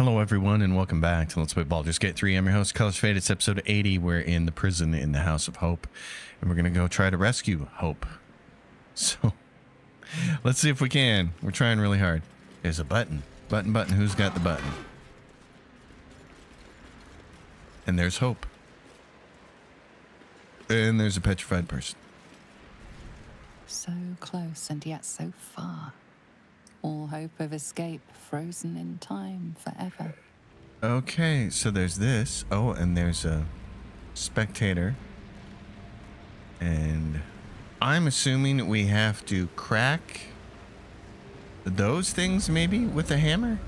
Hello, everyone, and welcome back to Let's Play Baldur's Gate 3. I'm your host, Colors Fade. It's episode 80. We're in the prison in the House of Hope, and we're going to go try to rescue Hope. So, let's see if we can. We're trying really hard. There's a button. Button, button. Who's got the button? And there's Hope. And there's a petrified person. So close and yet so far. All hope of escape frozen in time forever. Okay, so there's this. Oh, and there's a spectator. And I'm assuming we have to crack those things maybe with a hammer?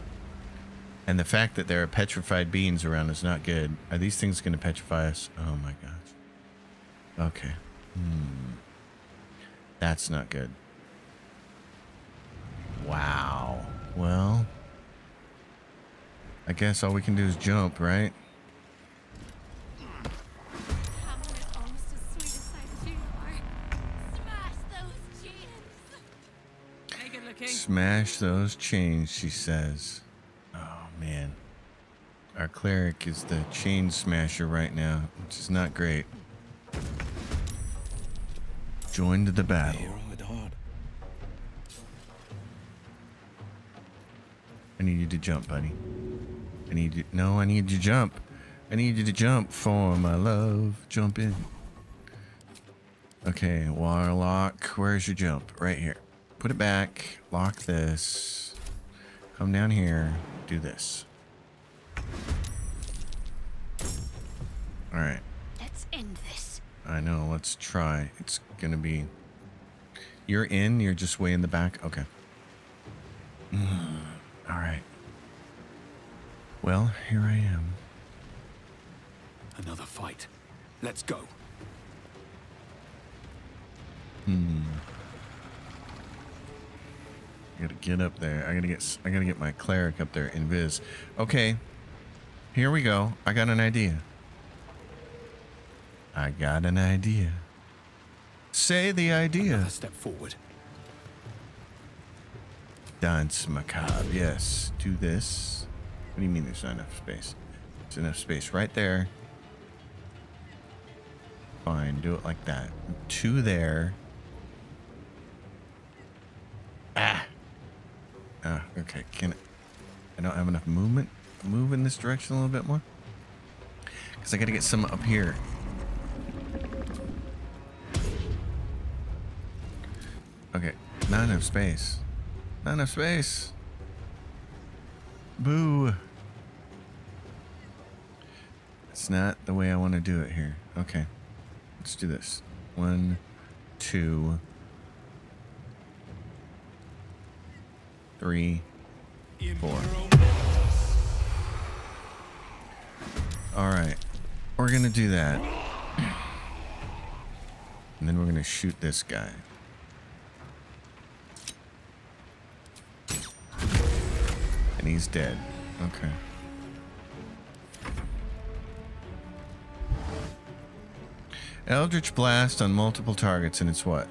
And the fact that there are petrified beings around is not good. Are these things going to petrify us? Oh my gosh. Okay. Hmm. That's not good. Wow. Well, I guess all we can do is jump, right? Smash those chains, she says. Oh, man. Our cleric is the chain smasher right now, which is not great. Joined the battle. I need you to jump, buddy. I need you. No, I need you to jump. I need you to jump for my love. Jump in. Okay, Warlock, where's your jump? Right here. Put it back. Lock this. Come down here. Do this. Alright. Let's end this. I know. Let's try. It's gonna be... You're in? You're just way in the back? Okay. Hmm. Alright. Well, here I am. Another fight. Let's go. Hmm. I gotta get up there. I gotta get. I gotta get my cleric up there. Invis. Okay. Here we go. I got an idea. I got an idea. Say the idea. Another step forward. Danse Macabre. Yes. Do this. What do you mean there's not enough space? There's enough space right there. Fine. Do it like that. Two there. Ah. Ah, okay. Can I I don't have enough movement? Move in this direction a little bit more? Because I got to get some up here. Okay. Not enough space. Not enough space. Boo. It's not the way I want to do it here. Okay. Let's do this. One, two, three, four. All right. We're going to do that. And then we're going to shoot this guy. He's dead. Okay. Eldritch Blast on multiple targets, and it's what?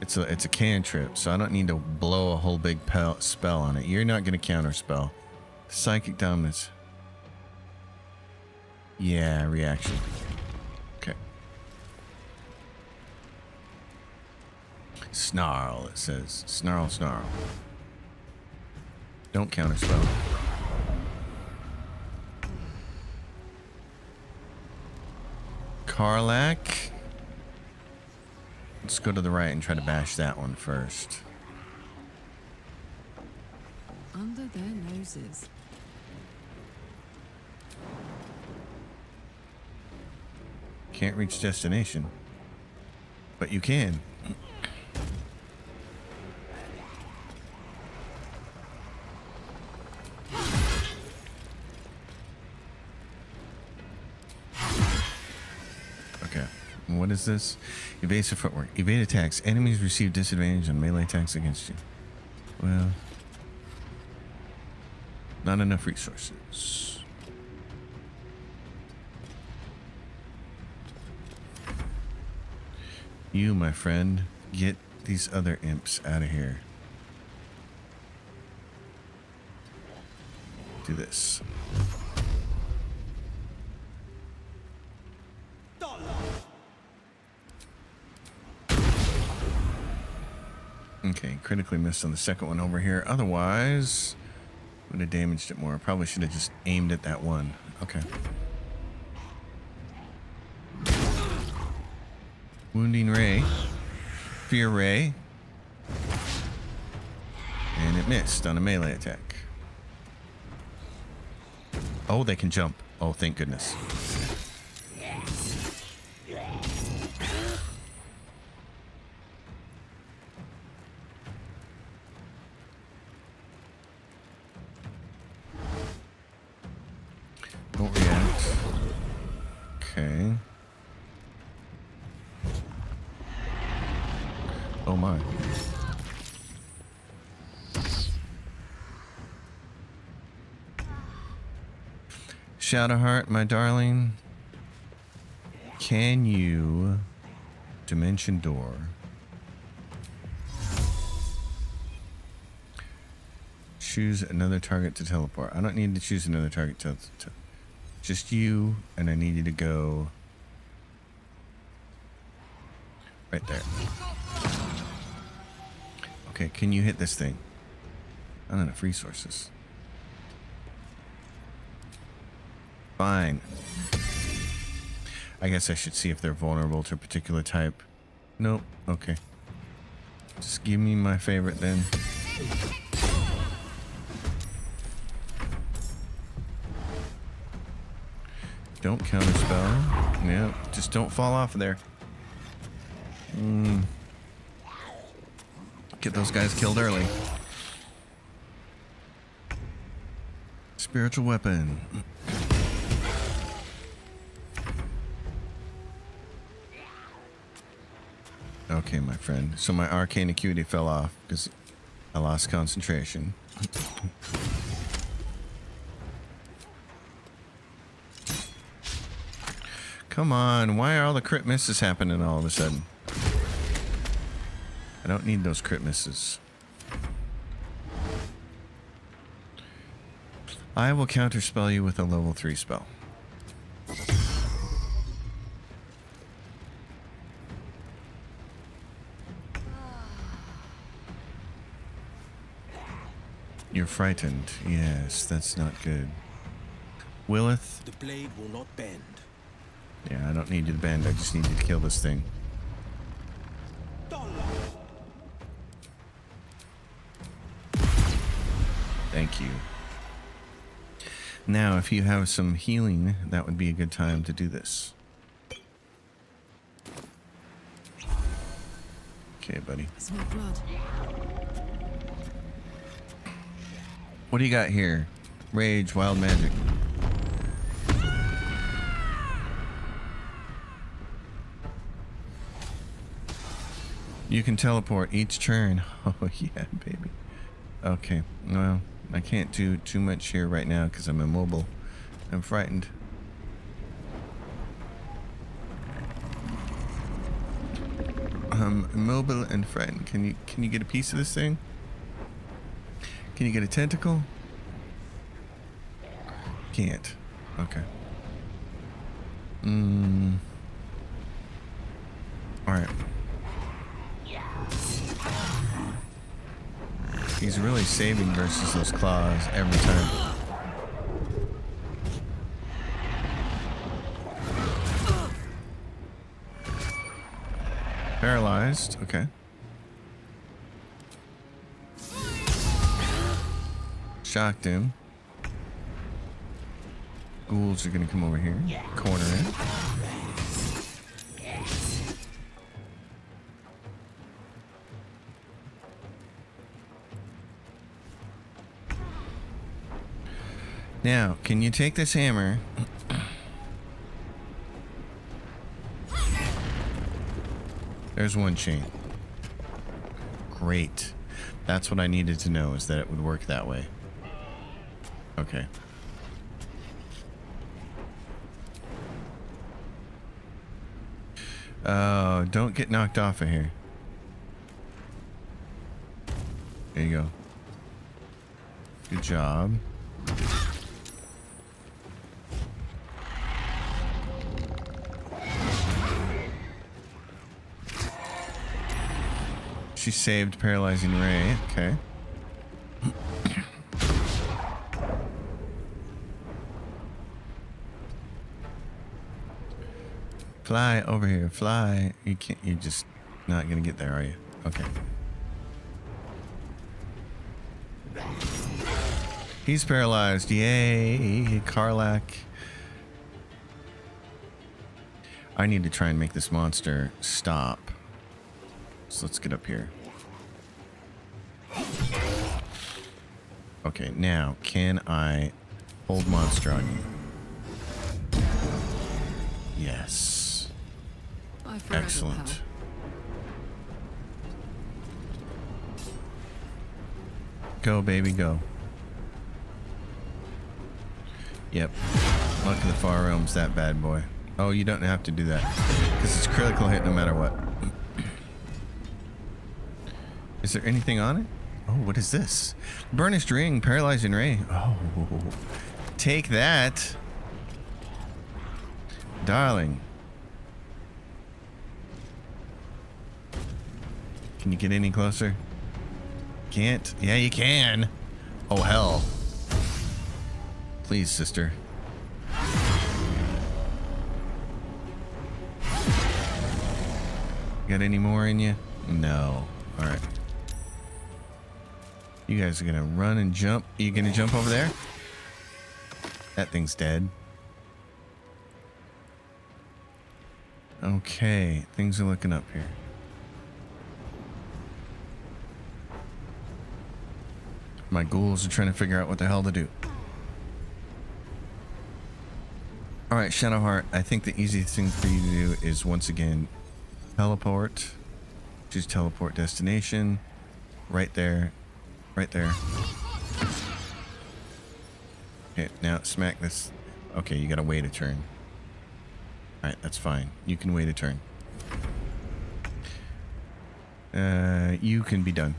It's a it's a cantrip, so I don't need to blow a whole big spell on it. You're not going to counter spell. Psychic dominance. Yeah, reaction. Okay. Snarl, it says. Snarl, snarl. Don't counter spell. Karlach. Let's go to the right and try to bash that one first. Under their noses. Can't reach destination. But you can. Okay. This? Evasive footwork. Evade attacks. Enemies receive disadvantage on melee attacks against you. Well, not enough resources. You, my friend, get these other imps out of here. do this. Okay, critically missed on the second one over here. Otherwise, would have damaged it more. Probably should have just aimed at that one. Okay. Wounding Ray. Fear Ray. And it missed on a melee attack. Oh, they can jump. Oh, thank goodness. Shadowheart, my darling. Can you dimension door? Choose another target to teleport. I don't need to choose another target to, to just you, and I need you to go right there. Okay, can you hit this thing? I don't have enough resources. Fine. I guess I should see if they're vulnerable to a particular type. Nope. Okay. Just give me my favorite then. Don't counterspell. Yep. Just don't fall off of there. Mm. Get those guys killed early. Spiritual weapon. Okay, my friend. So my arcane acuity fell off because I lost concentration. Come on, why are all the crit misses happening all of a sudden? I don't need those crit misses. I will counterspell you with a level 3 spell. You're frightened. Yes, that's not good. Willith? The blade will not bend. Yeah, I don't need you to bend. I just need you to kill this thing. Thank you. Now, if you have some healing, that would be a good time to do this. Okay, buddy. What do you got here? Rage, wild magic. You can teleport each turn. Oh, yeah, baby. Okay, well, I can't do too much here right now because I'm immobile. I'm frightened. I'm immobile and frightened. Can you can you get a piece of this thing? Can you get a tentacle? Can't. Okay. Mm. Alright. He's really saving versus those claws every time. Paralyzed. Okay. Shocked him. Ghouls are gonna come over here. Corner it. Now, can you take this hammer? There's one chain. Great. That's what I needed to know, is that it would work that way. Okay. Oh, don't get knocked off of here. There you go. Good job. She saved paralyzing Ray. Okay. Fly over here, fly. You can't. You're just not gonna get there, are you? Okay. He's paralyzed. Yay, Karlach. I need to try and make this monster stop. So let's get up here. Okay, now can I hold monster on you? Yes. Excellent. Go, baby, go. Yep. Luck of the Far Realm's that bad boy. Oh, you don't have to do that. Because it's critical hit no matter what. Is there anything on it? Oh, what is this? Burnished ring, paralyzing ray. Oh, take that. Darling. Can you get any closer? Can't? Yeah, you can. Oh, hell. Please, sister. Got any more in you? No. All right. You guys are gonna run and jump. You gonna jump over there? That thing's dead. Okay, things are looking up here. My ghouls are trying to figure out what the hell to do. Alright, Shadowheart, I think the easiest thing for you to do is once again teleport. Choose teleport destination. Right there. Right there. Okay, now smack this. Okay, you gotta wait a turn. Alright, that's fine. You can wait a turn. Uh, you can be done.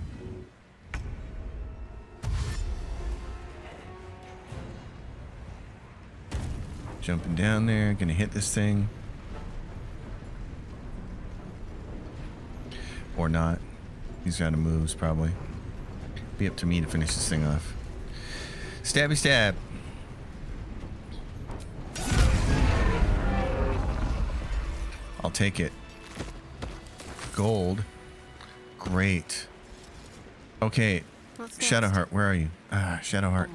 Jumping down there, gonna hit this thing. Or not. He's got to moves probably. Be up to me to finish this thing off. Stabby stab. I'll take it. Gold. Great. Okay. Shadowheart, where are you? Ah, Shadowheart.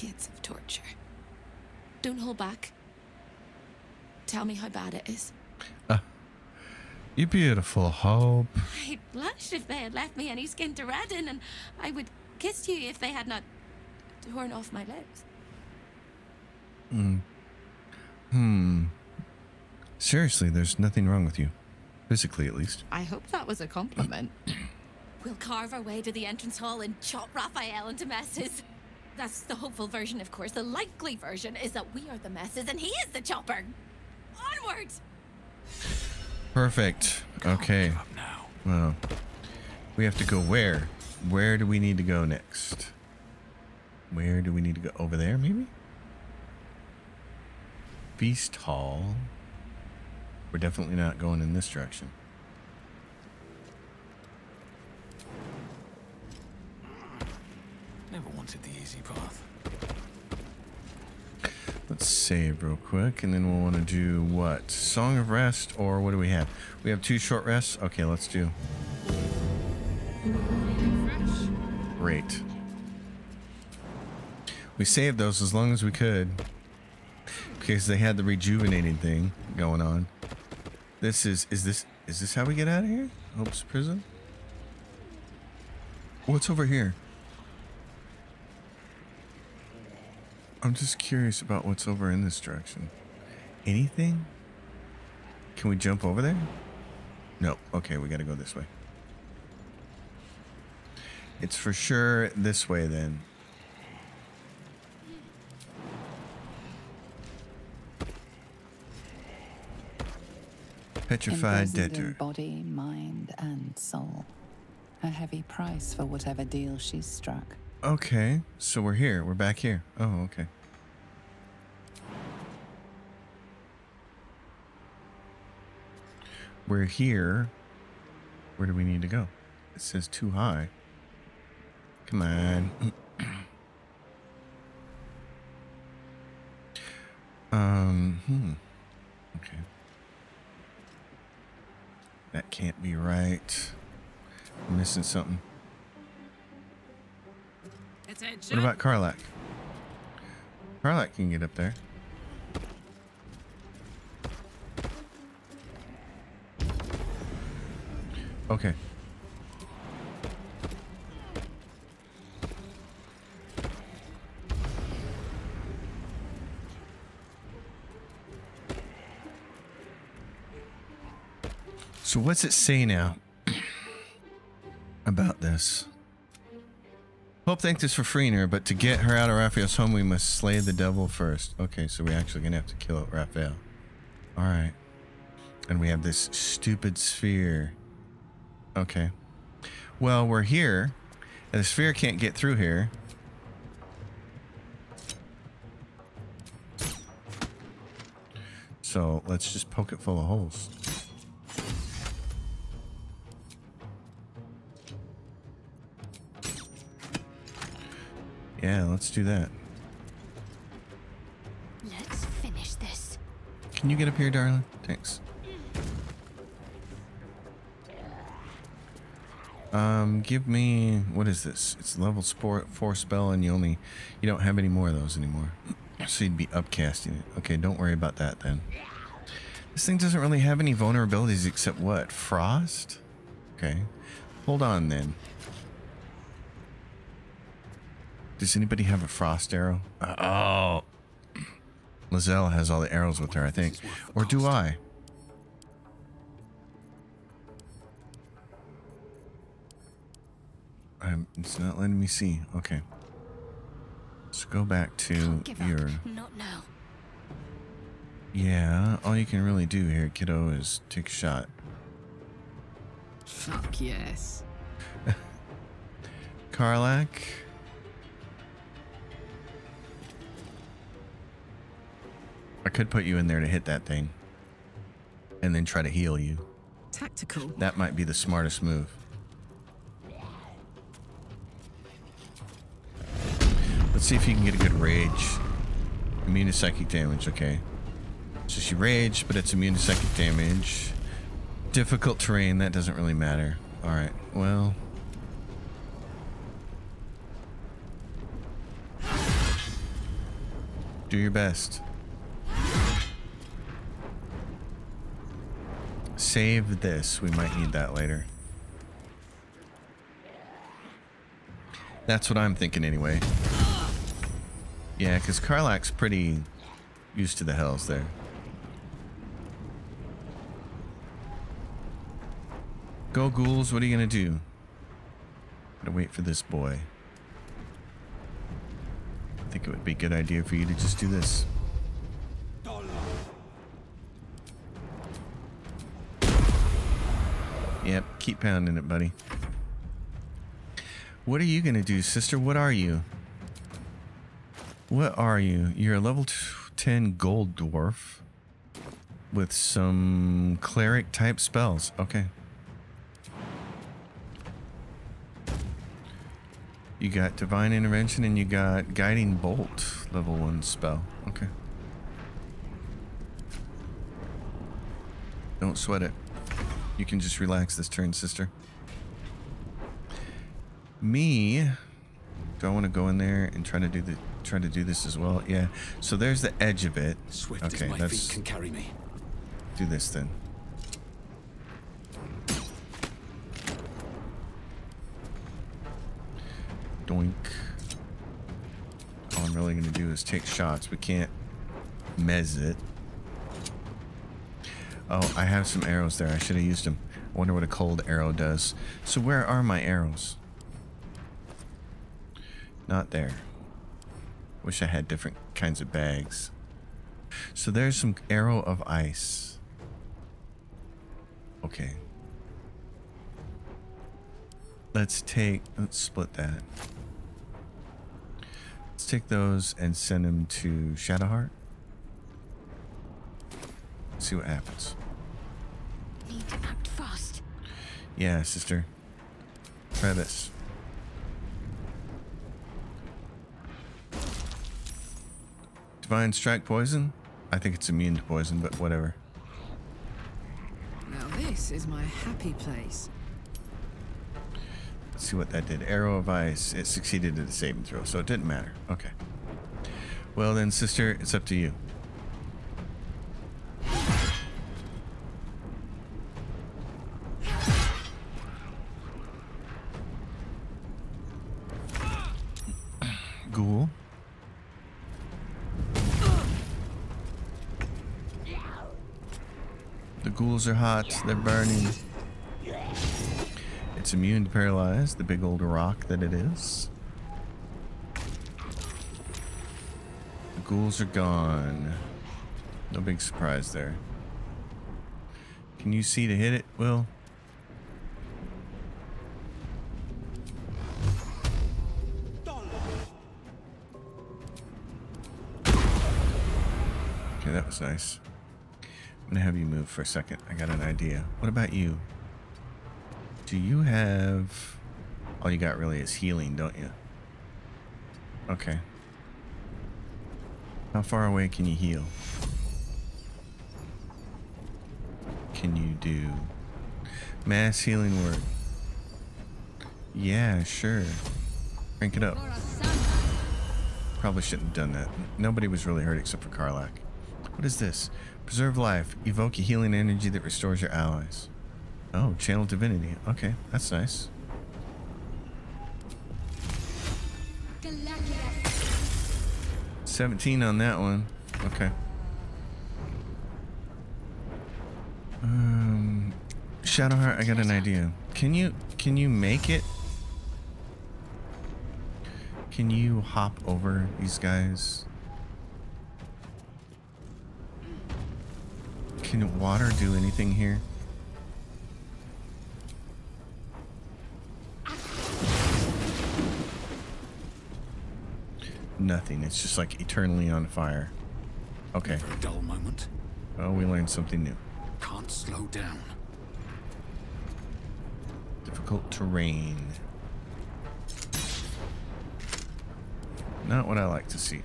Decades of torture. Don't hold back. Tell me how bad it is. You beautiful hope. I'd blush if they had left me any skin to redden, and I would kiss you if they had not torn off my lips. Hmm. Seriously, there's nothing wrong with you. Physically, at least. I hope that was a compliment. We'll carve our way to the entrance hall and chop Raphael into messes. That's the hopeful version, of course. The likely version is that we are the messes and he is the chopper. Onward! Perfect. Okay. Give up now. Well, we have to go where? Where do we need to go next? Where do we need to go? Over there, maybe? Feast Hall. We're definitely not going in this direction. Never wanted the easy Let's save real quick, and then we'll want to do what? Song of Rest, or what do we have? We have two short rests? Okay, let's do. Great. We saved those as long as we could. Because they had the rejuvenating thing going on. This is is this is this how we get out of here? Hope's prison? What's over here? I'm just curious about what's over in this direction. Anything? Can we jump over there? No. Okay, we gotta go this way. It's for sure this way then. Petrified debtor. body, mind, and soul. A heavy price for whatever deal she's struck. Okay, so we're here. We're back here. Oh, okay. We're here. Where do we need to go? It says too high. Come on. um, hmm. Okay. That can't be right. I'm missing something. What about Karlach? Karlach can get up there. Okay. So what's it say now about this? Hope thanked us for freeing her, but to get her out of Raphael's home, we must slay the devil first. Okay, so we're actually gonna have to kill Raphael. All right, and we have this stupid sphere. Okay, well we're here, and the sphere can't get through here. So let's just poke it full of holes. Yeah, let's do that. Let's finish this. Can you get up here, darling? Thanks. Um, give me what is this? It's level sport four spell, and you only you don't have any more of those anymore. So you'd be upcasting it. Okay, don't worry about that then. This thing doesn't really have any vulnerabilities except what? Frost? Okay. Hold on then. Does anybody have a frost arrow? Uh, oh. Lae'zel has all the arrows with her, I think. Or do I? I'm, it's not letting me see. Okay. Let's go back to your... up. Not now. Yeah, all you can really do here, kiddo, is take a shot. Fuck yes. Karlach. I could put you in there to hit that thing. And then try to heal you. Tactical. That might be the smartest move. Let's see if you can get a good rage. Immune to psychic damage, okay. So she raged, but it's immune to psychic damage. Difficult terrain, that doesn't really matter. Alright, well. Do your best. Save this. We might need that later. That's what I'm thinking anyway. Yeah, because Karlach's pretty used to the hells there. Go ghouls, what are you gonna do? Gotta wait for this boy. I think it would be a good idea for you to just do this. Yep, keep pounding it, buddy. What are you gonna do, sister? What are you? What are you? You're a level 10 gold dwarf with some cleric type spells. Okay. You got divine intervention and you got guiding bolt level 1 spell. Okay. Don't sweat it. You can just relax this turn, sister. Me, do I want to go in there and try to do the try to do this as well? Yeah. So there's the edge of it. Swift okay, as my let's feet can carry me. do this then. Doink. All I'm really going to do is take shots. We can't mez it. Oh, I have some arrows there. I should have used them. I wonder what a cold arrow does. So where are my arrows? Not there. Wish I had different kinds of bags. So there's some arrow of ice. Okay. Let's take, let's split that. Let's take those and send them to Shadowheart. See what happens. Need to act fast. Yeah, sister. Try this. Divine Strike Poison? I think it's immune to poison, but whatever. Now this is my happy place. Let's see what that did. Arrow of Ice. It succeeded at the saving throw, so it didn't matter. Okay. Well then, sister, it's up to you. Ghoul. The ghouls are hot. They're burning. It's immune to paralyze, the big old rock that it is. The ghouls are gone. No big surprise there. Can you see to hit it, Wyll? Okay, that was nice. I'm gonna have you move for a second. I got an idea. What about you? Do you have... All you got really is healing, don't you? Okay. How far away can you heal? Can you do... Mass healing word? Yeah, sure. Crank it up. Probably shouldn't have done that. Nobody was really hurt except for Karlach. What is this? Preserve life. Evoke a healing energy that restores your allies. Oh, channel divinity. Okay, that's nice. Seventeen on that one. Okay. Um, Shadowheart, I got an idea. Can you can you make it? Can you hop over these guys? Can water do anything here? Nothing. It's just like eternally on fire. Okay. For a dull moment. Well, we learned something new. Can't slow down. Difficult terrain. Not what I like to see.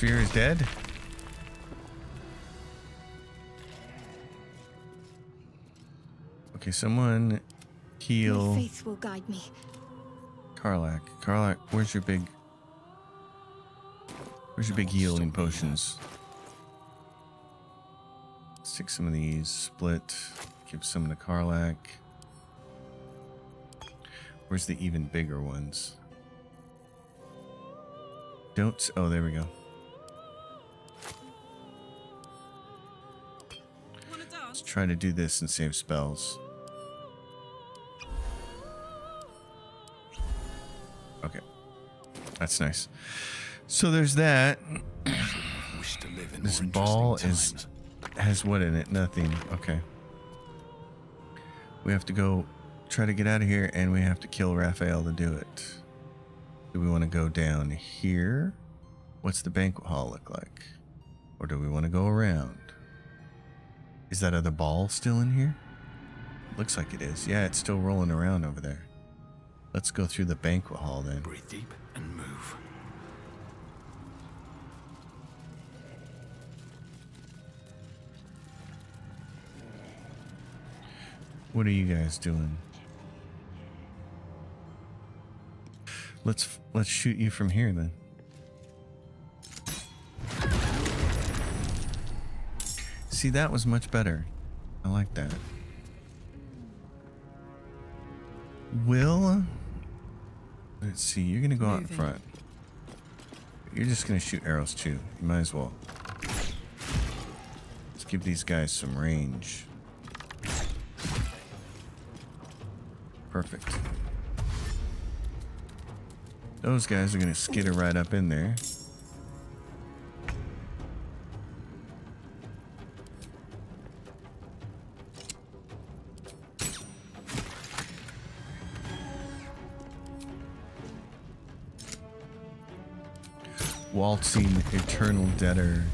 Sphere is dead. Okay, someone heal My faith will guide me. Karlach. Karlach, where's your big Where's your big healing potions? Let's take some of these, split, give some to Karlach. Where's the even bigger ones? Don't. Oh, there we go. Try to do this and save spells. Okay. That's nice. So there's that. Wish to live in This ball is has what in it? Nothing. Okay. We have to go try to get out of here and we have to kill Raphael to do it. Do we want to go down here? What's the banquet hall look like? Or do we want to go around? Is that other ball still in here? Looks like it is. Yeah, it's still rolling around over there. Let's go through the banquet hall then. Breathe deep and move. What are you guys doing? Let's let's shoot you from here then. See, that was much better. I like that. Wyll Let's see. You're gonna go out in front. You're just gonna shoot arrows too. You might as well. Let's give these guys some range. Perfect. Those guys are gonna skitter right up in there. Waltzing eternal debtor.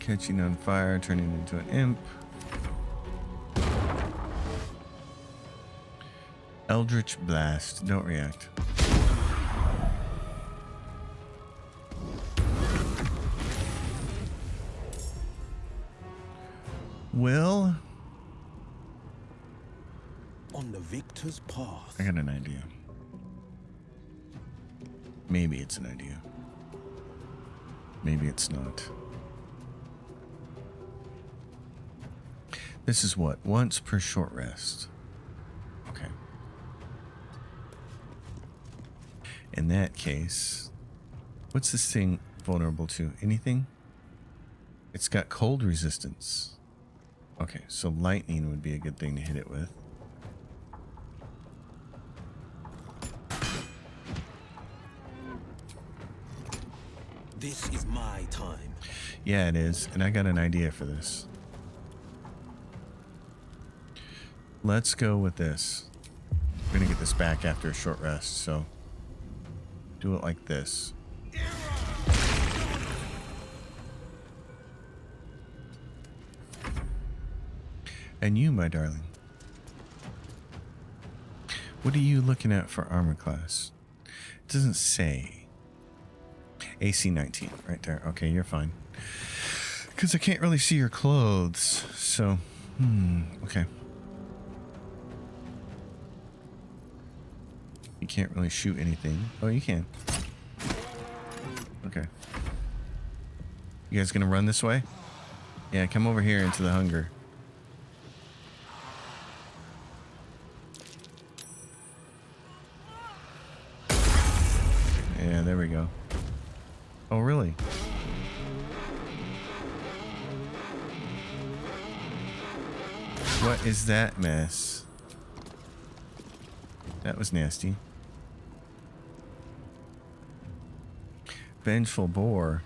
Catching on fire, turning into an imp. Eldritch blast. Don't react. Wyll, Maybe it's not. This is what? Once per short rest. Okay. In that case, what's this thing vulnerable to? Anything? It's got cold resistance. Okay, so lightning would be a good thing to hit it with. This is my time. Yeah, it is. And I got an idea for this. Let's go with this. We're going to get this back after a short rest, so do it like this. And you, my darling. What are you looking at for armor class? It doesn't say. AC 19, right there. Okay, you're fine. Because I can't really see your clothes. So, hmm, okay. You can't really shoot anything. Oh, you can. Okay. You guys gonna run this way? Yeah, come over here into the hunger. Is that mess? That was nasty. Vengeful boar.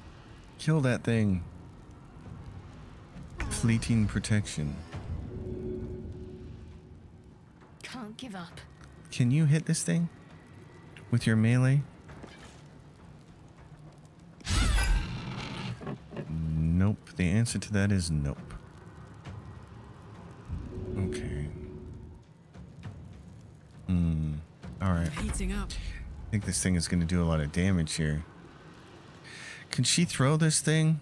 Kill that thing. Fleeting protection. Can't give up. Can you hit this thing? With your melee? Nope. The answer to that is nope. Up. I think this thing is going to do a lot of damage here. Can she throw this thing?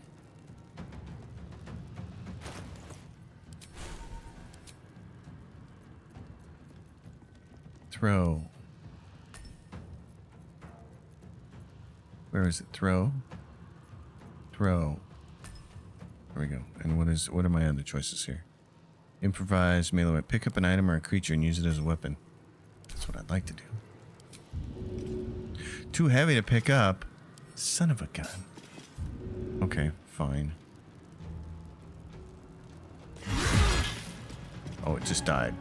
Throw. Where is it? Throw. Throw. There we go. And what is what are my other choices here? Improvise, melee. Pick up an item or a creature and use it as a weapon. That's what I'd like to do. Too heavy to pick up. Son of a gun. Okay, fine. Oh, it just died.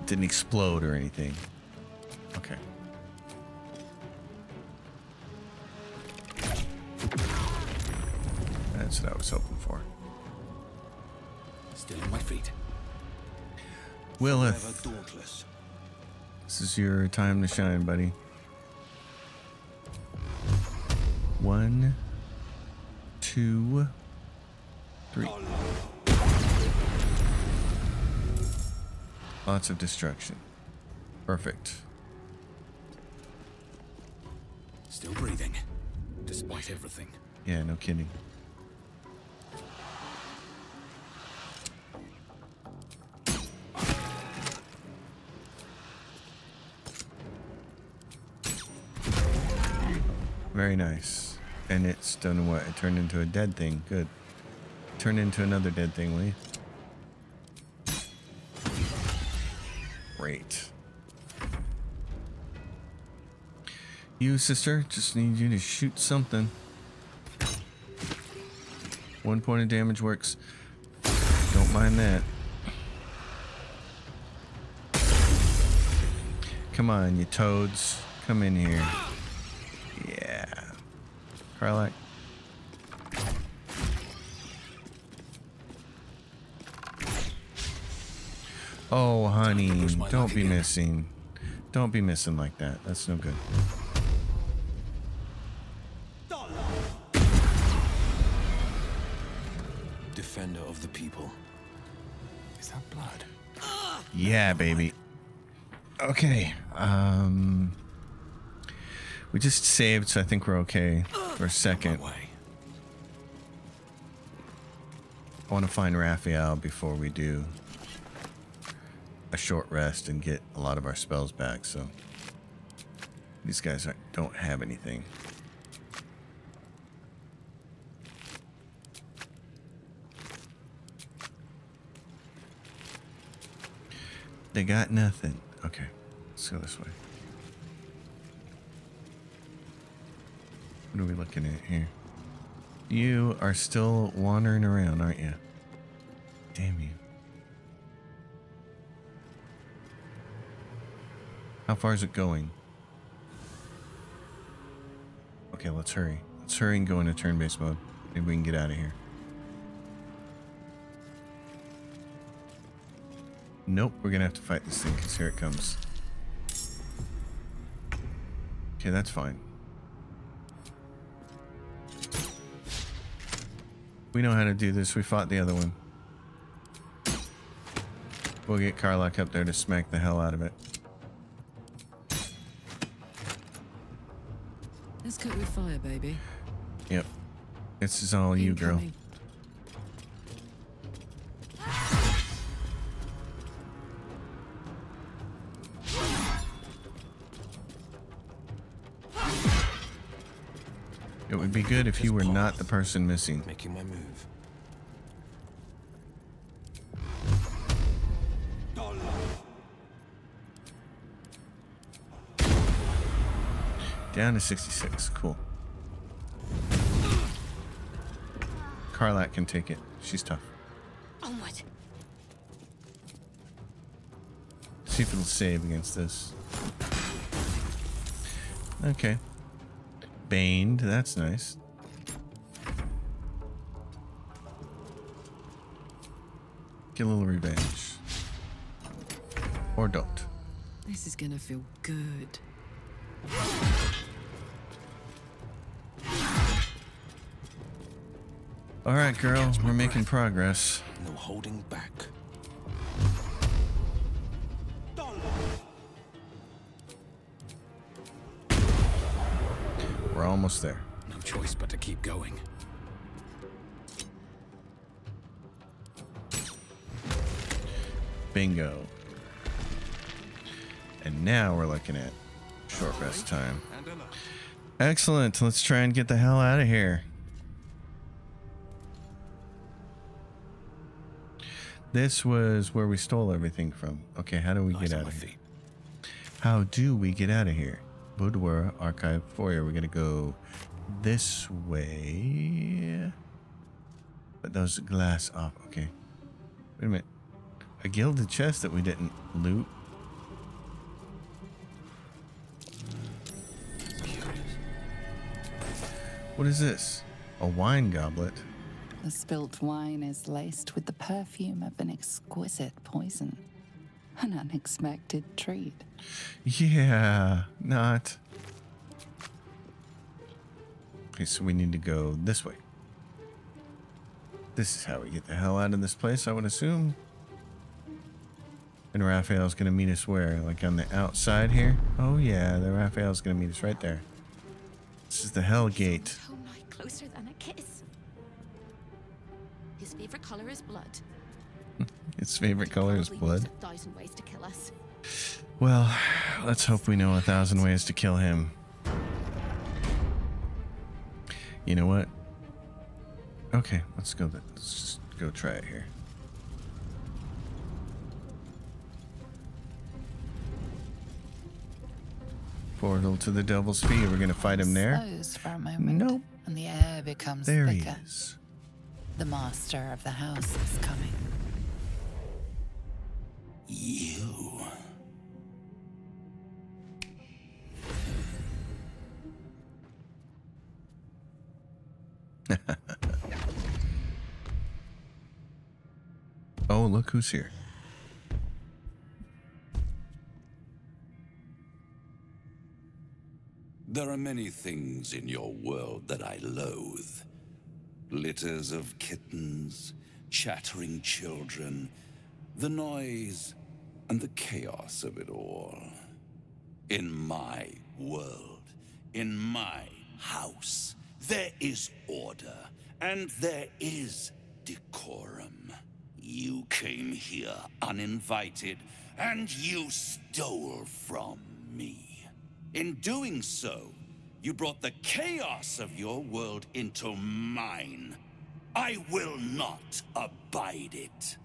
It didn't explode or anything. Okay. That's what I was hoping for. Still on my feet. Willith, dauntless. this is your time to shine, buddy. One, two, three. Lots of destruction. Perfect. Still breathing. Despite everything. Yeah, no kidding. Very nice. And it's done what? It turned into a dead thing. Good. Turn into another dead thing, will you? Great. You, sister, just need you to shoot something. One point of damage works. Don't mind that. Come on, you toads. Come in here. Oh, honey, don't be again. missing. Don't be missing like that. That's no good. Defender of the people. Is that blood? Yeah, baby. Okay. Um we just saved, so I think we're okay for a second. Way. I want to find Raphael before we do a short rest and get a lot of our spells back. So these guys don't have anything. They got nothing. Okay, let's go this way. What are we looking at here? You are still wandering around, aren't you? Damn you. How far is it going? Okay, let's hurry. Let's hurry and go into turn-based mode. Maybe we can get out of here. Nope, we're gonna have to fight this thing because here it comes. Okay, that's fine. We know how to do this. We fought the other one. We'll get Karlach up there to smack the hell out of it. Let's cook with fire, baby. Yep. This is all you, girl. It would be good if you were not the person missing. Making my move. Down to 66. Cool. Karlach can take it. She's tough. Onward. See if it'll save against this. Okay. Baned. That's nice. Get a little revenge. Or don't. This is gonna feel good. All right, girl. We're making progress. No holding back. Almost there. No choice but to keep going. Bingo. And now we're looking at short rest time. Excellent. Let's try and get the hell out of here. This was where we stole everything from. Okay, how do we get out of here? How do we get out of here? Boudoir, archive, foyer. We're gonna go this way. But those glass off. Okay. Wait a minute. A gilded chest that we didn't loot. What is this? A wine goblet. The spilt wine is laced with the perfume of an exquisite poison. An unexpected treat. Yeah, not. Okay, so we need to go this way. This is how we get the hell out of this place, I would assume. And Raphael's gonna meet us where? Like on the outside here? Oh yeah, the Raphael's gonna meet us right there. This is the Hell Gate. Closer than a kiss. His favorite color is blood. His favorite color is blood. A thousand ways to kill us. Well, let's hope we know a thousand ways to kill him. You know what? Okay, let's go. Let's just go try it here. Portal to the Devil's Fee. We're gonna fight him there. Slows for a moment. Nope. And the air becomes There he thicker. is. The master of the house is coming. You. Oh, look who's here. There are many things in your world that I loathe. Litters of kittens, chattering children, the noise and the chaos of it all. In my world, in my house, there is order and there is decorum. You came here uninvited and you stole from me. In doing so, you brought the chaos of your world into mine. I will not abide it.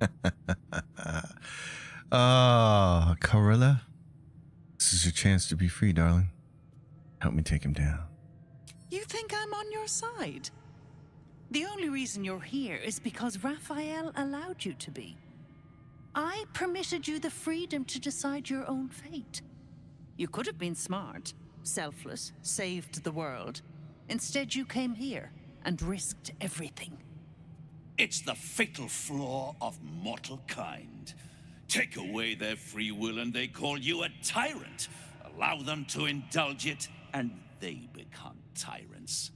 Ah, Corilla. This is your chance to be free, darling. Help me take him down. You think I'm on your side? The only reason you're here is because Raphael allowed you to be. I permitted you the freedom to decide your own fate. You could have been smart, selfless, saved the world. Instead, you came here and risked everything. It's the fatal flaw of mortal kind. Take away their free will and they call you a tyrant. Allow them to indulge it and they become tyrants.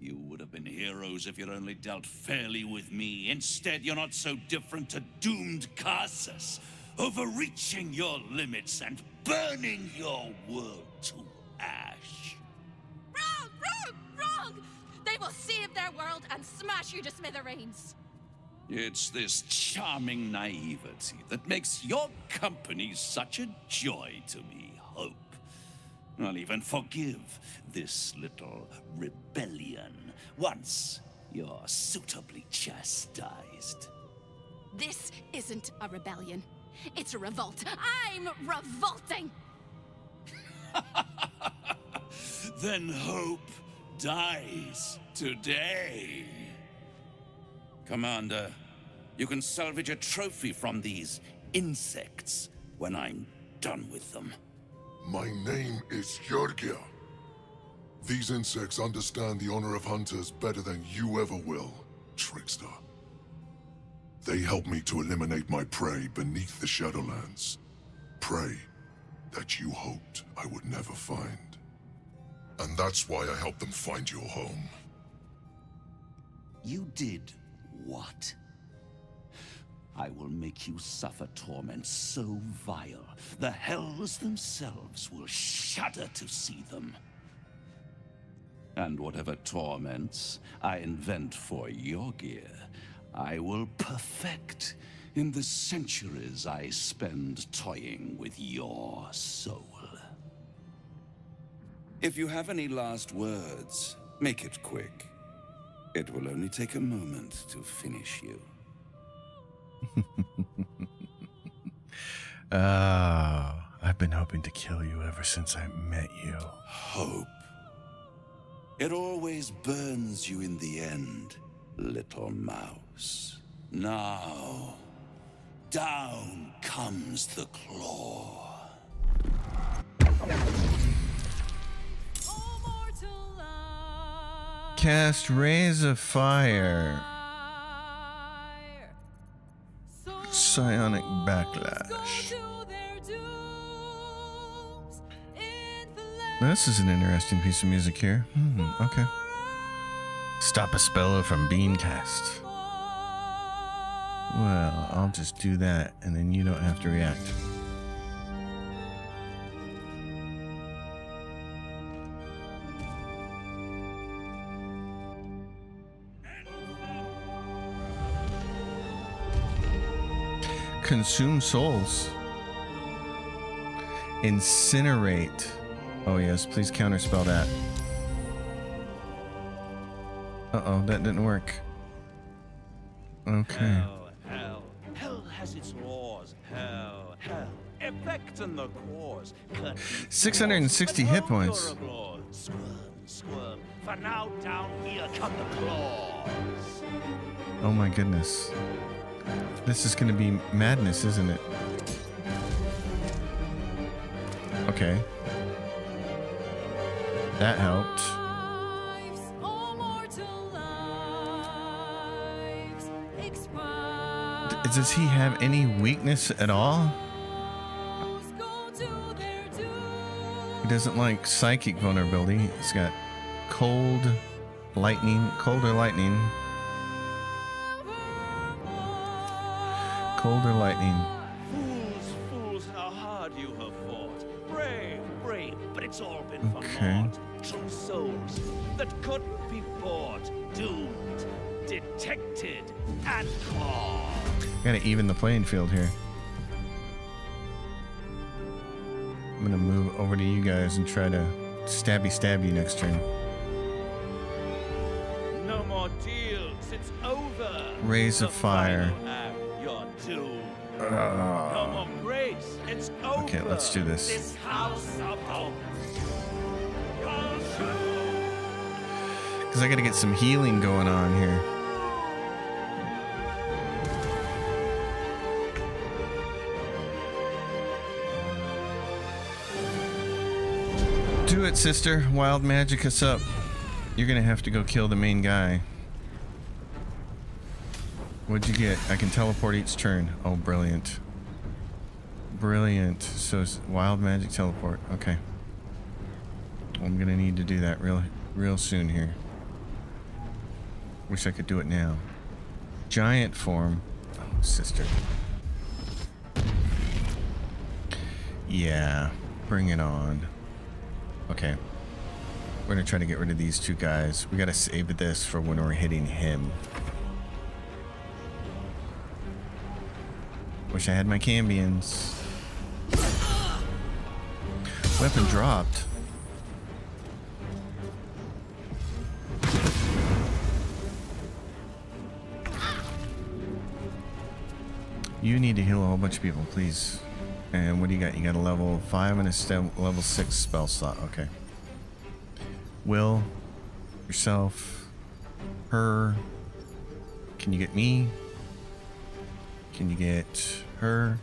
You would have been heroes if you'd only dealt fairly with me. Instead, you're not so different to doomed Karsus, overreaching your limits and burning your world to ash. Wrong! Wrong! Wrong! They will save their world and smash you to smithereens. It's this charming naivety that makes your company such a joy to me, Hope. I'll even forgive this little rebellion once you're suitably chastised. This isn't a rebellion. It's a revolt. I'm revolting! Then Hope dies today. Commander, you can salvage a trophy from these insects when I'm done with them. My name is Yurgir. These insects understand the honor of hunters better than you ever will, trickster. They help me to eliminate my prey beneath the Shadowlands. Prey that you hoped I would never find. And that's why I helped them find your home. You did what? I will make you suffer torment so vile, the hells themselves will shudder to see them. And whatever torments I invent for your gear, I will perfect in the centuries I spend toying with your soul. If you have any last words, make it quick. It will only take a moment to finish you. Oh, I've been hoping to kill you ever since I met you. Hope. It always burns you in the end, little mouse. Now, down comes the claw. Cast Rays of Fire. Psionic Backlash. This is an interesting piece of music here. Hmm, okay. Stop a spell from being cast. Well, I'll just do that, and then you don't have to react. Consume souls. Incinerate. Oh, yes, please counterspell that. Uh oh, that didn't work. Okay. Hell, hell. Hell has its laws. Hell, hell. effecting the cause. 660 hit points. Squirm, squirm. For now, down here come the claws. Oh my goodness. This is going to be madness, isn't it? Okay. That helped. D- Does he have any weakness at all? He doesn't like psychic vulnerability. He's got cold, lightning, colder lightning. Colder lightning. Fools, fools, how hard you have fought. Brave, brave, but it's all been for Okay. naught. True souls that couldn't be bought. Doomed, detected, and caught. Gotta even the playing field here. I'm gonna move over to you guys and try to stabby stab you next turn. No more deals, it's over. Rays The of fire. Let's do this. This house of hope. Because I gotta get some healing going on here. Do it, sister. Wild magic us up. You're gonna have to go kill the main guy. What'd you get? I can teleport each turn. Oh, brilliant. Brilliant. So wild magic teleport. Okay. I'm gonna need to do that real, real soon here. Wish I could do it now. Giant form. Oh, sister. Yeah, bring it on. Okay. We're gonna try to get rid of these two guys. We gotta save this for when we're hitting him. Wish I had my cambions. Weapon dropped. You need to heal a whole bunch of people, please. And what do you got? You got a level 5 and a level 6 spell slot. Okay. Wyll, yourself, her. Can you get me? Can you get her?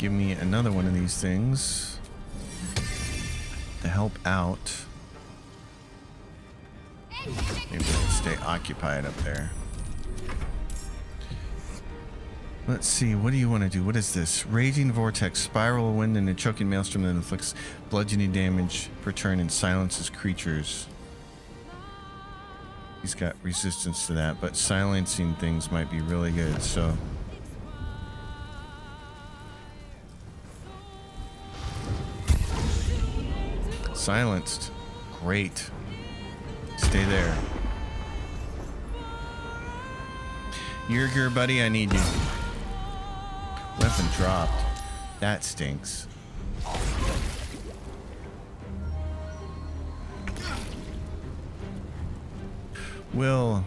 Give me another one of these things to help out. Maybe we'll stay occupied up there. Let's see, what do you want to do? What is this? Raging Vortex, Spiral Wind, and a choking maelstrom that inflicts bludgeoning damage per turn and silences creatures. He's got resistance to that, but silencing things might be really good, so. Silenced. Great. Stay there. Yurgir, buddy, I need you. Weapon dropped. That stinks. Wyll.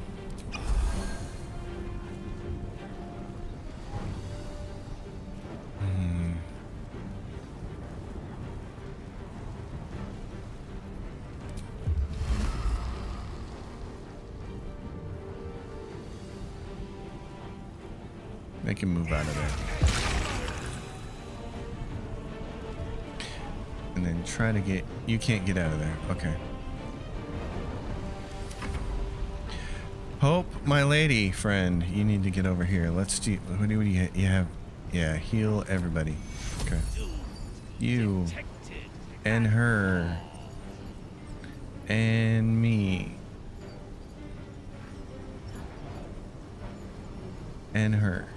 Him move out of there. And then try to get. You can't get out of there. Okay. Hope, my lady friend, you need to get over here. Let's do. What do you, you have? Yeah, heal everybody. Okay. You. And her. And me. And her.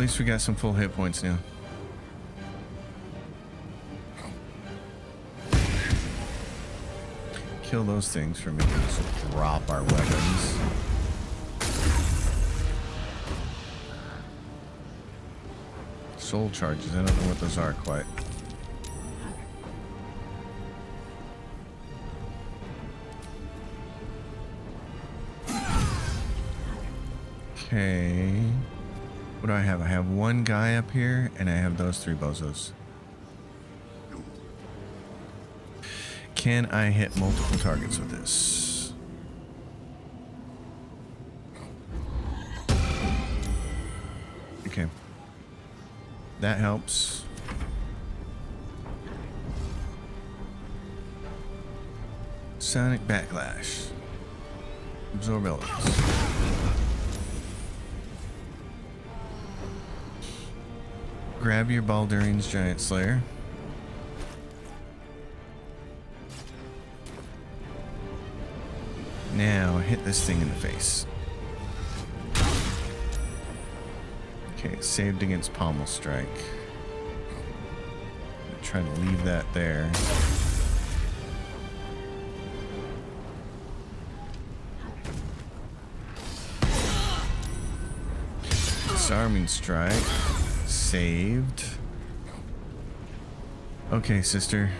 At least we got some full hit points now. Kill those things for me. Just drop our weapons. Soul charges. I don't know what those are quite. Do I have? I have one guy up here, and I have those three bozos. Can I hit multiple targets with this? Okay. That helps. Psionic Backlash. Absorb elements. Grab your Baldurian's Giant Slayer. Now hit this thing in the face. Okay, saved against Pommel Strike. Try to leave that there. Disarming Strike. Saved. Okay, sister.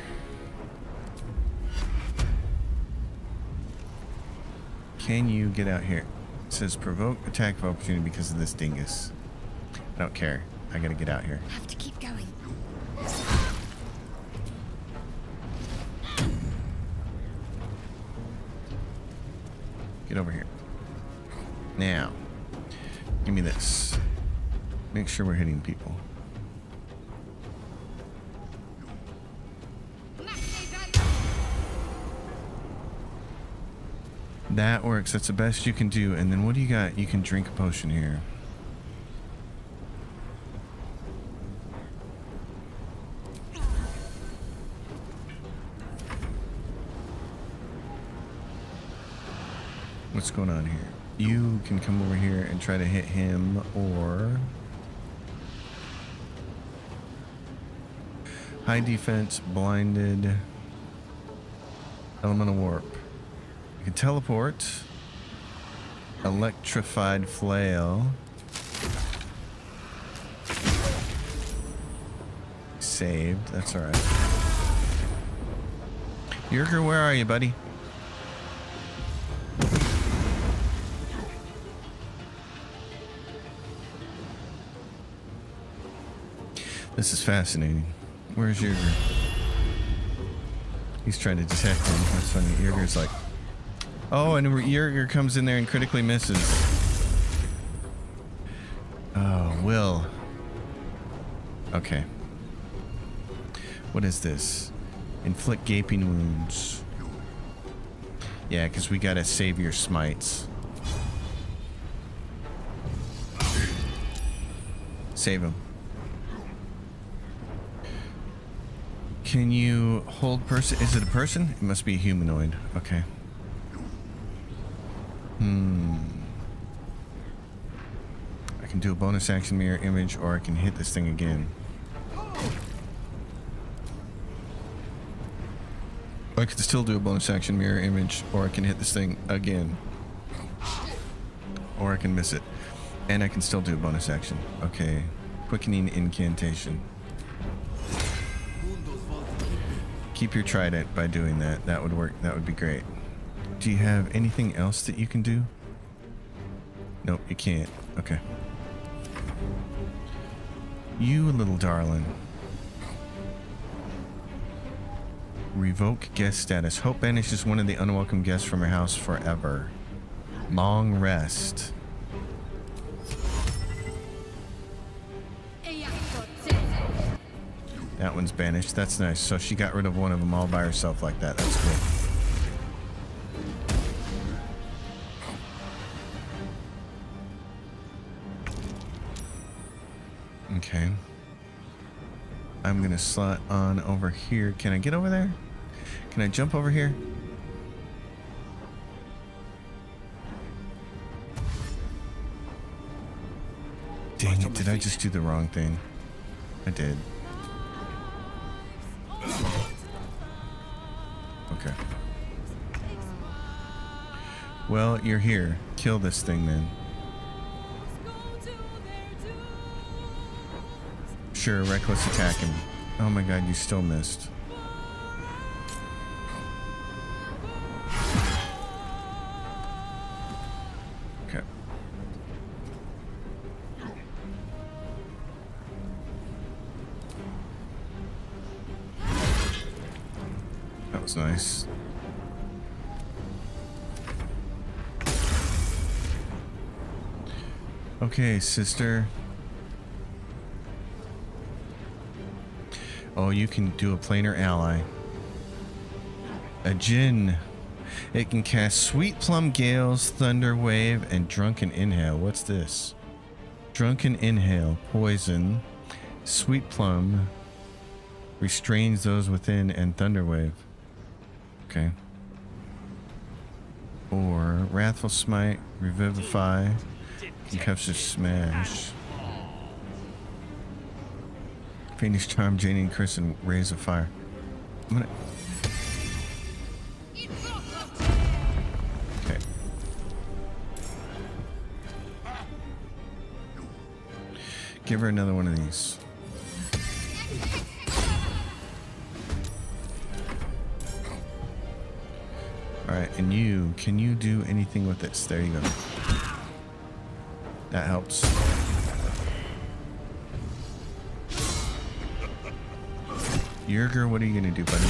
Can you get out here? It says provoke attack of opportunity because of this dingus. I don't care. I gotta get out here. That works. That's the best you can do. And then what do you got? You can drink a potion here. What's going on here? You can come over here and try to hit him or high defense, blinded, elemental warp. You can teleport, electrified flail, saved. That's all right. Yurgir, where are you, buddy? This is fascinating. Where's Yurgir? He's trying to detect him. That's funny. Yurgir's like, oh, and Yurgir comes in there and critically misses. Oh, Wyll. Okay. What is this? Inflict gaping wounds. Yeah, because we gotta save your smites. Save him. Can you hold person? Is it a person? It must be a humanoid. Okay. Hmm. I can do a bonus action mirror image or I can hit this thing again. I can still do a bonus action mirror image or I can hit this thing again. Or I can miss it. And I can still do a bonus action. Okay. Quickening incantation. Keep your trident by doing that. That would work. That would be great. Do you have anything else that you can do? Nope, you can't. Okay. You little darling. Revoke guest status. Hope banishes one of the unwelcome guests from her house forever. Long rest. That one's banished. That's nice. So she got rid of one of them all by herself like that. That's cool. I'm to slot on over here. Can I get over there? Can I jump over here? Dang it, did I just do the wrong thing? I did. Okay. Well, you're here. Kill this thing then. Sure, reckless attack him. Oh my god, you still missed. Okay. That was nice. Okay, sister. Oh, you can do a planar ally. A Jin. It can cast Sweet Plum Gales, Thunder Wave, and Drunken Inhale. What's this? Drunken Inhale, Poison, Sweet Plum, restrains those within, and Thunder Wave. Okay. Or Wrathful Smite, Revivify, Concussive Smash. Phoenix Charm, Janie and Chris, and Rays of Fire. Gonna. Okay. Give her another one of these. Alright, and you, can you do anything with this? There you go. That helps. Yurgir, what are you gonna do, buddy?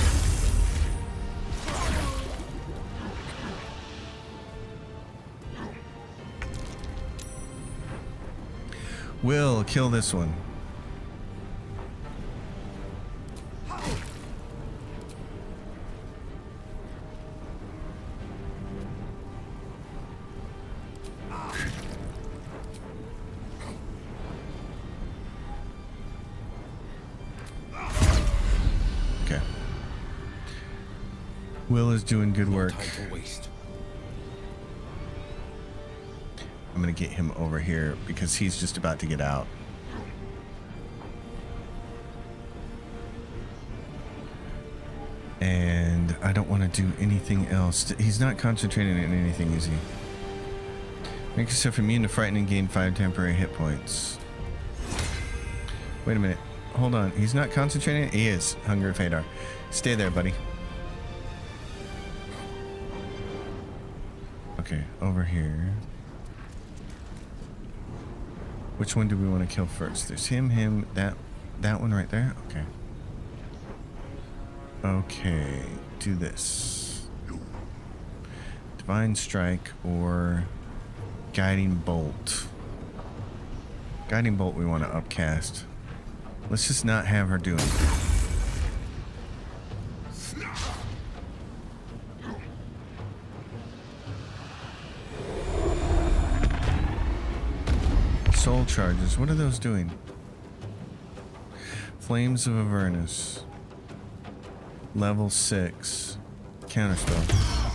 Wyll, kill this one. Wyll is doing good work. Time to waste. I'm gonna get him over here because he's just about to get out. And I don't want to do anything else. He's not concentrating on anything, is he? Make yourself immune to frightening, gain five temporary hit points. Wait a minute. Hold on. He's not concentrating? He is. Hunger of Hadar. Stay there, buddy. Okay, over here. Which one do we want to kill first? There's him, him, that that one right there? Okay. Okay, do this. Divine Strike or Guiding Bolt. Guiding Bolt we want to upcast. Let's just not have her do it. Charges. What are those doing? Flames of Avernus. Level 6. Counterspell.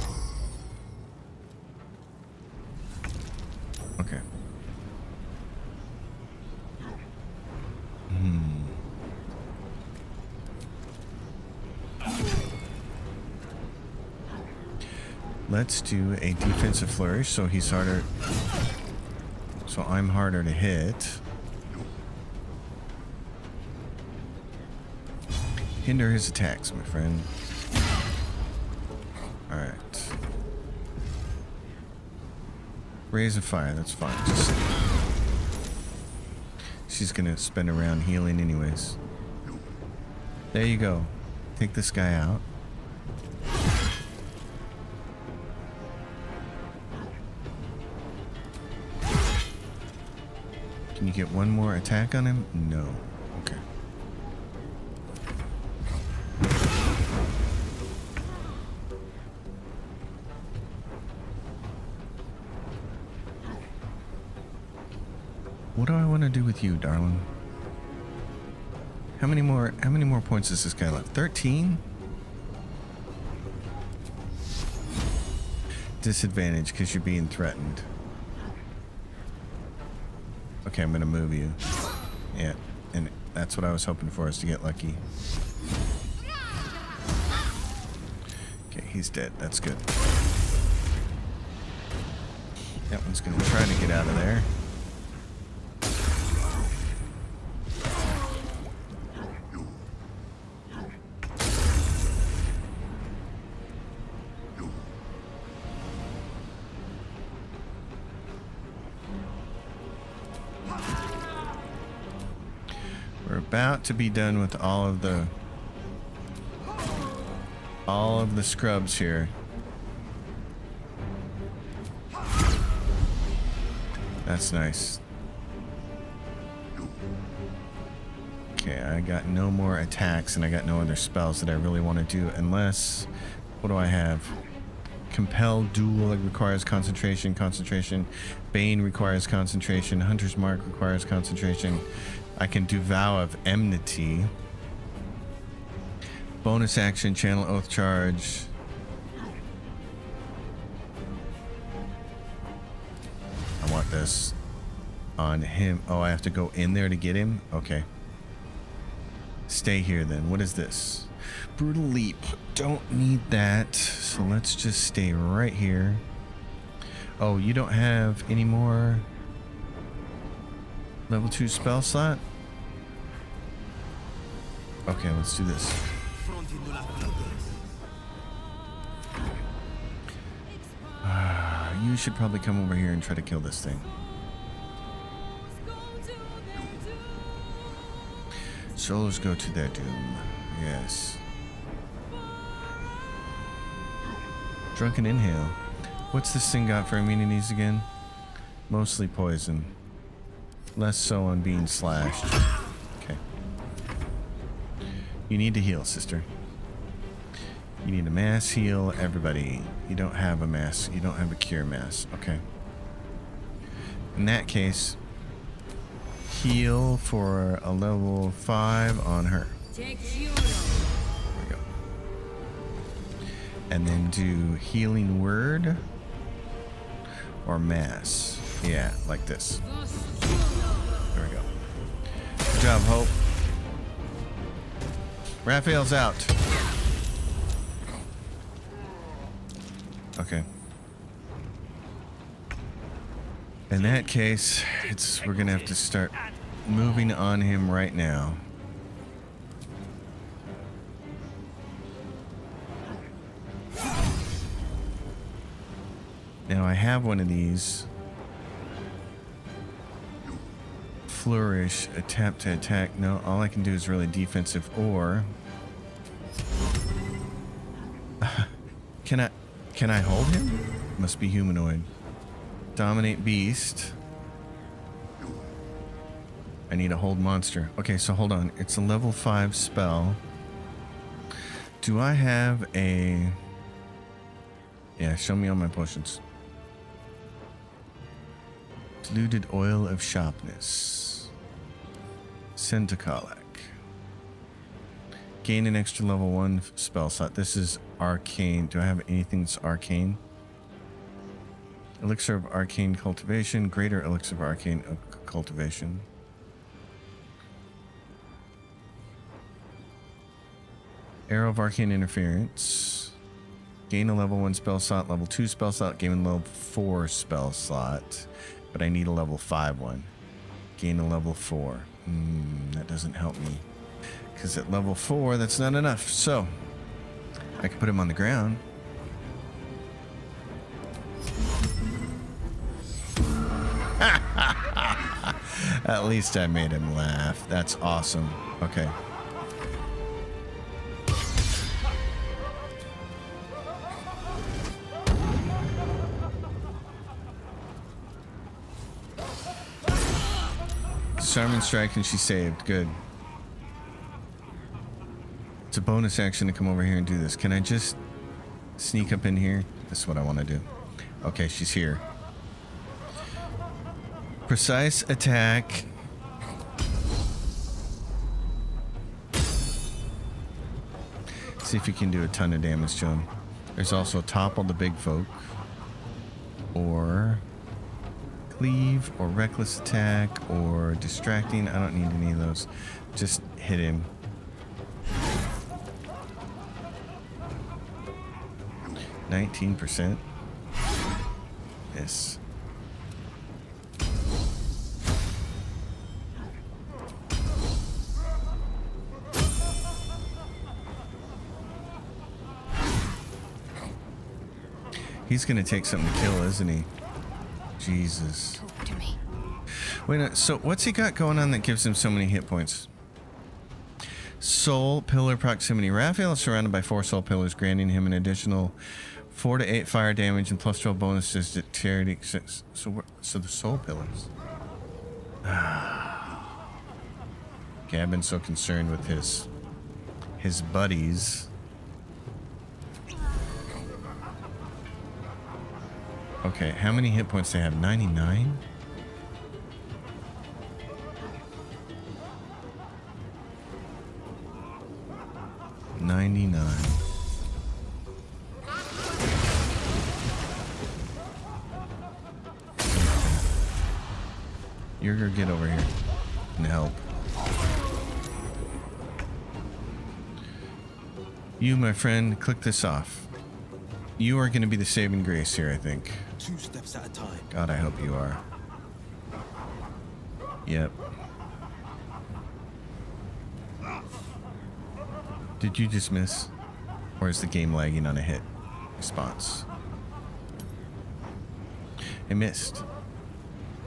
Okay. Hmm. Let's do a defensive flourish so he's harder. So I'm harder to hit. Hinder his attacks, my friend. Alright. Rays of fire, that's fine. Just She's gonna spend a round healing anyways. There you go. Take this guy out. Get one more attack on him? No. Okay. What do I want to do with you, darling? How many more how many more points does this guy left? 13? Disadvantage because you're being threatened. Okay, I'm gonna move you. Yeah, and that's what I was hoping for, is to get lucky. Okay, he's dead. That's good. That one's gonna try to get out of there. To be done with all of the all of the scrubs here. That's nice. Okay, I got no more attacks and I got no other spells that I really want to do unless what do I have? Compel duel requires concentration, concentration. Bane requires concentration. Hunter's Mark requires concentration. I can do Vow of Enmity. Bonus action, channel oath charge. I want this on him. Oh, I have to go in there to get him? Okay. Stay here then. What is this? Brutal leap. Don't need that. So let's just stay right here. Oh, you don't have any more level 2 spell slot? Okay, let's do this. You should probably come over here and try to kill this thing. Souls go to their doom. Yes. Drunken inhale. What's this thing got for immunities again? Mostly poison. Less so on being slashed. Okay. You need to heal, sister. You need a mass heal, everybody. You don't have a mass. You don't have a cure mass. Okay. In that case, heal for a level 5 on her. There we go. And then do healing word or mass. Yeah, like this. Job, Hope. Raphael's out. Okay. In that case, it's we're gonna have to start moving on him right now. Now I have one of these. Flourish, attempt to attack. No, all I can do is really defensive or Can I can I hold him? Must be humanoid. Dominate beast. I need a hold monster. Okay, so hold on. It's a level 5 spell. Do I have a... Yeah, show me all my potions. Diluted oil of sharpness. Centacolak. Gain an extra level 1 spell slot. This is arcane. Do I have anything that's arcane? Elixir of Arcane Cultivation, Greater Elixir of Arcane uh, Cultivation. Arrow of Arcane Interference. Gain a level 1 spell slot, level 2 spell slot, gain a level 4 spell slot. But I need a level 5 one. Gain a level 4. Hmm, that doesn't help me. Because at level 4, that's not enough. So, I can put him on the ground. At least I made him laugh. That's awesome. Okay. Disarming strike and she saved. Good. It's a bonus action to come over here and do this. Can I just sneak up in here? That's what I want to do. Okay, she's here. Precise attack. See if you can do a ton of damage to him. There's also topple the big folk. Or cleave or reckless attack or distracting. I don't need any of those. Just hit him. Nineteen percent. Yes. He's gonna take something to kill, isn't he? Jesus. Talk to me. Wait, a, so what's he got going on that gives him so many hit points? Soul Pillar proximity. Raphael is surrounded by four soul pillars, granting him an additional four to eight fire damage and plus 12 bonuses to dexterity. So, so, so the soul pillars. Okay, I've been so concerned with his his buddies. Okay, how many hit points do they have? 99? Ninety-nine. You're gonna get over here and help. You, my friend, click this off. You are going to be the saving grace here, I think. Two steps at a time. God, I hope you are. Yep. Did you just miss? Or is the game lagging on a hit response? It missed.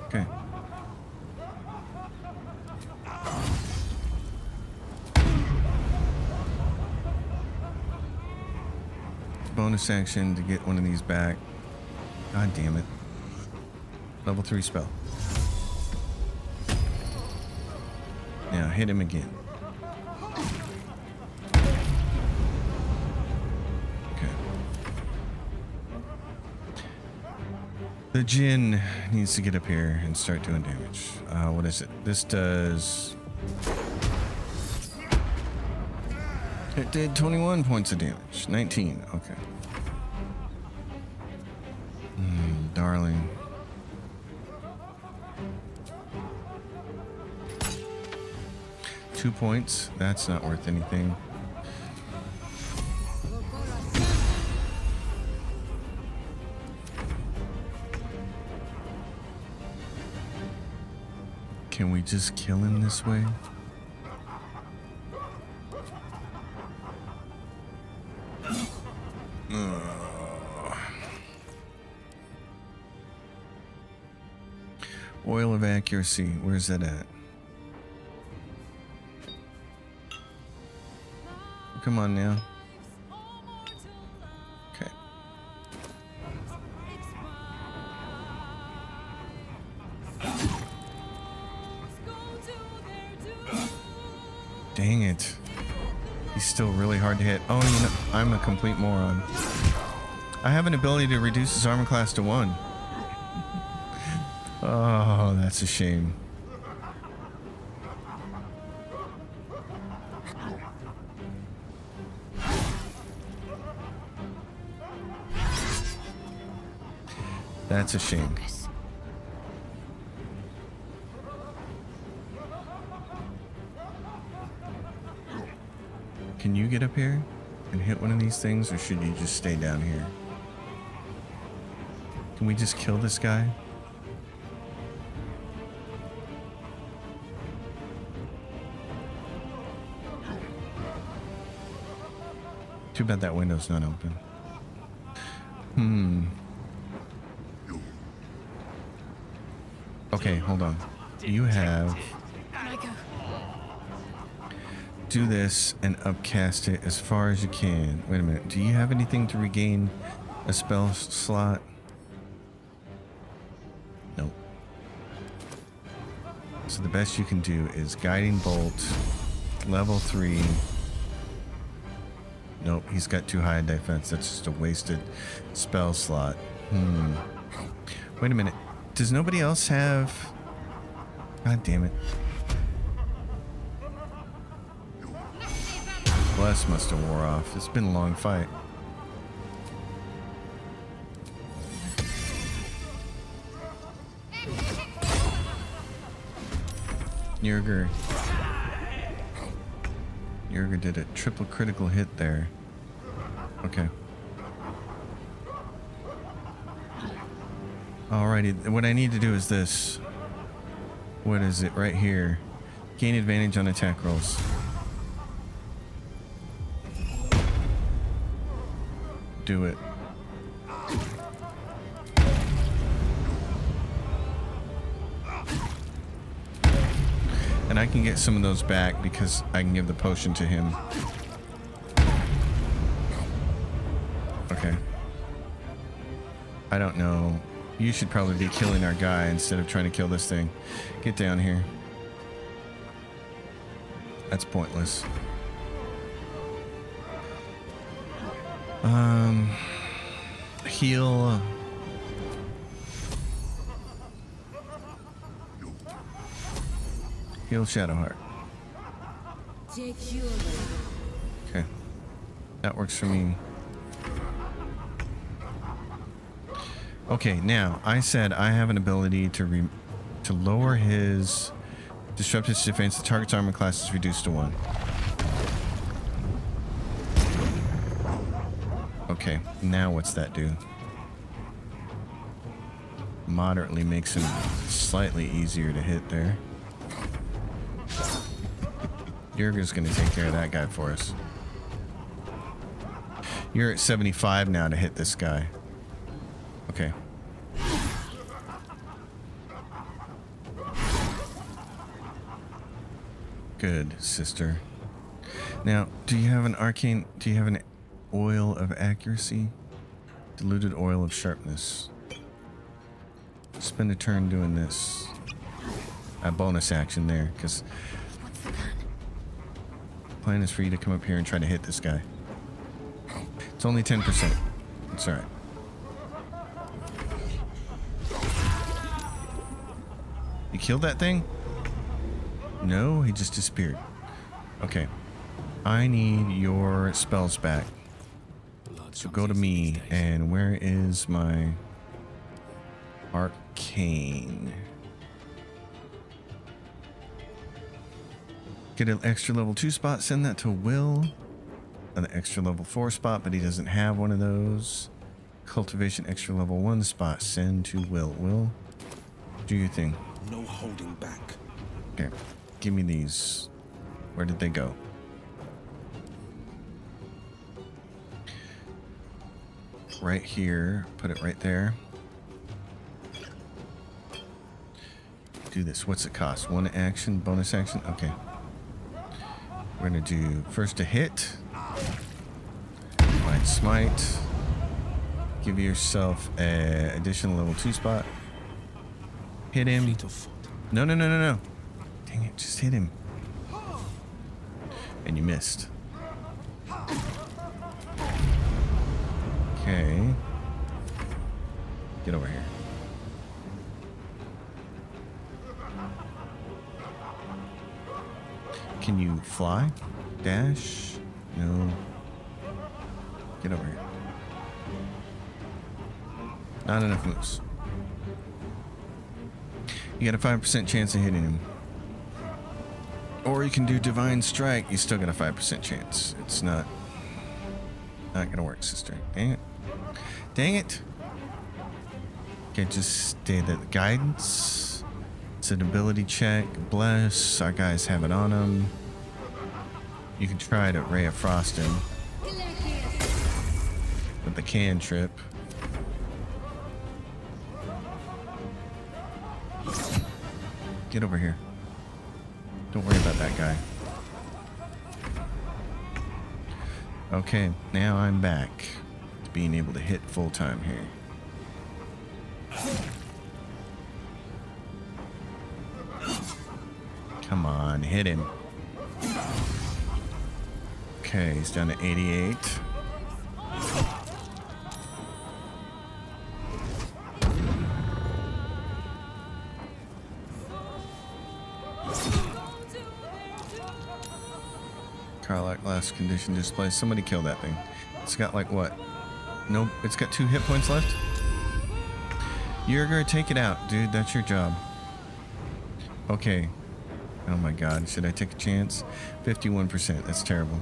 Okay. Bonus action to get one of these back. God damn it. Level 3 spell. Now hit him again. Okay. The Jin needs to get up here and start doing damage. Uh, what is it? This does. It did 21 points of damage. 19. Okay. Darling. Two points. That's not worth anything. Can we just kill him this way? Accuracy. Where's that at? Come on now. Okay. Dang it. He's still really hard to hit. Oh, you know, I'm a complete moron. I have an ability to reduce his armor class to one. Oh, that's a shame. That's a shame. Can you get up here and hit one of these things, or should you just stay down here? Can we just kill this guy? Too bad that window's not open. Hmm. Okay, hold on. You have do this and upcast it as far as you can. Wait a minute. Do you have anything to regain a spell slot? Nope. So the best you can do is guiding bolt, level three. Nope, he's got too high a defense. That's just a wasted spell slot. Hmm. Wait a minute. Does nobody else have? God damn it. Bless must have wore off. It's been a long fight. Yurgir. Yurgir did a triple critical hit there. Okay. Alrighty, what I need to do is this. What is it right here? Gain advantage on attack rolls. Do it. And I can get some of those back because I can give the potion to him. Okay. I don't know. You should probably be killing our guy instead of trying to kill this thing. Get down here. That's pointless. Um, heal. Heal Shadowheart. Okay. That works for me. Okay, now I said I have an ability to re to lower his disrupt his defense. The target's armor class is reduced to one. Okay, now what's that do? Moderately makes him slightly easier to hit there. Yurgir's gonna take care of that guy for us. You're at 75 now to hit this guy. Okay. Good, sister. Now, do you have an arcane... Do you have an oil of accuracy? Diluted oil of sharpness. Spend a turn doing this. A bonus action there, because... Plan is for you to come up here and try to hit this guy. It's only 10%. It's alright. You killed that thing? No, he just disappeared. Okay. I need your spells back. So go to me, and where is my arcane? Get an extra level 2 spot, send that to Wyll. An extra level 4 spot, but he doesn't have one of those. Cultivation extra level 1 spot, send to Wyll. Wyll, do your thing. No holding back. Okay, give me these. Where did they go? Right here. Put it right there. Do this. What's it cost? One action, bonus action? Okay. We're gonna do first a hit. Divine smite. Give yourself a additional level two spot. Hit him. No, no, no, no, no. Dang it, just hit him. And you missed. Okay. Get over here. Can you fly? Dash? No. Get over here. Not enough moves. You got a 5% chance of hitting him. Or you can do Divine Strike. You still got a 5% chance. It's not... Not gonna work, sister. Dang it. Dang it! Okay, just stay the guidance. It's an ability check. Bless. Our guys have it on them. You can try to Ray of Frost him. With the cantrip. Get over here. Don't worry about that guy. Okay, now I'm back to being able to hit full time here. Come on, hit him. Okay, he's down to 88. Karlach last condition display. Somebody kill that thing. It's got like what? Nope. It's got two hit points left. You're gonna take it out, dude. That's your job. Okay. Oh my god. Should I take a chance? 51%. That's terrible.